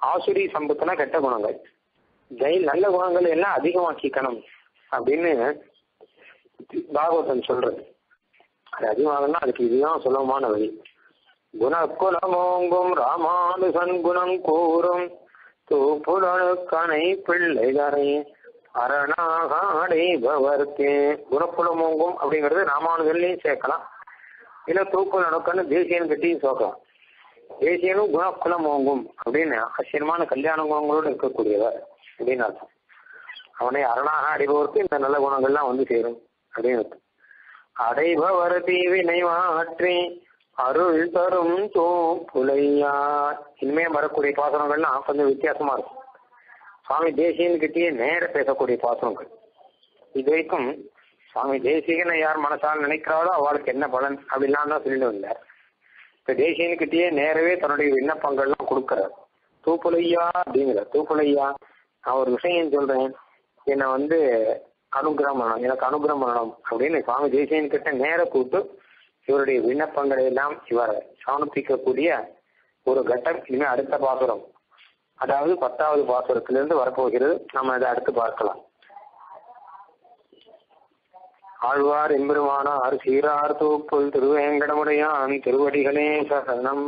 ஆசுரி சம்பத்துனா கெட்ட குணங்கள். தை நல்ல குணங்கள் எல்லாம் அதிகமாக்கிக்கணும் அப்படின்னு பாகவதன் சொல்றது. அது அதிகமாகனா அதுக்கு இதுதான் சுலபமான வழி. குணக்குலமோங்கும் ராமானுசன் குணம் கூறும். தூப்புலணுக்கனை பிள்ளைகரை அரணாக அடைபவர்க்கே குணக்குலமோங்கும் அப்படிங்கிறது ராமானுஜன்லையும் சேர்க்கலாம். இல்ல தூக்கு நடக்கன்னு தேசியன் கட்டியும் சேர்க்கலாம். தேசியனும் குணக்குலம் ஓங்கும் அப்படின்னு ஆச்சரியமான கல்யாண குணங்களோடு இருக்கக்கூடியவர் அப்படின்னு அர்த்தம். அவனை அரணாக அடைபவருக்கு இந்த நல்ல குணங்கள்லாம் வந்து சேரும் அப்படின்னு அர்த்தம். அடைபவர் தீவினை மாற்றி அருள் தரும் தோப்புலையா இனிமே வரக்கூடிய பாசனங்கள்லாம் கொஞ்சம் வித்தியாசமா இருக்கும். சுவாமி தேசியன் கிட்டேயே நேர பேசக்கூடிய பாசனங்கள். இது வரைக்கும் சுவாமி தேசிகனை யார் மனசால் நினைக்கிறாரோ அவளுக்கு என்ன பலன் அப்படிலாம் தான் சொல்லிட்டு வந்தார். இப்ப தேசியன் கிட்டேயே நேரவே தன்னுடைய விண்ணப்பங்கள்லாம் கொடுக்கிறார். தூப்புலையா அப்படிங்கிற தூப்புலையா நான் ஒரு விஷயம் சொல்றேன். என்னை வந்து அனுகிரகம் பண்ணணும். எனக்கு அனுகிரகம் பண்ணணும் அப்படின்னு சுவாமி தேசியன் கிட்ட நேர கூட்டு இவருடைய விண்ணப்பங்களை எல்லாம் இவர் சமர்ப்பிக்கக்கூடிய ஒரு கட்டம். இனிமே அடுத்த பாசுரம். அதாவது பத்தாவது பாசுரத்திலிருந்து வரப்போகிறது. நம்ம அதை அடுத்து பார்க்கலாம். ஆழ்வார் எம்பெருமானார் சீரார் தூப்புள் திருவேங்கடமுடையான் திருவடிகளே சரணம்.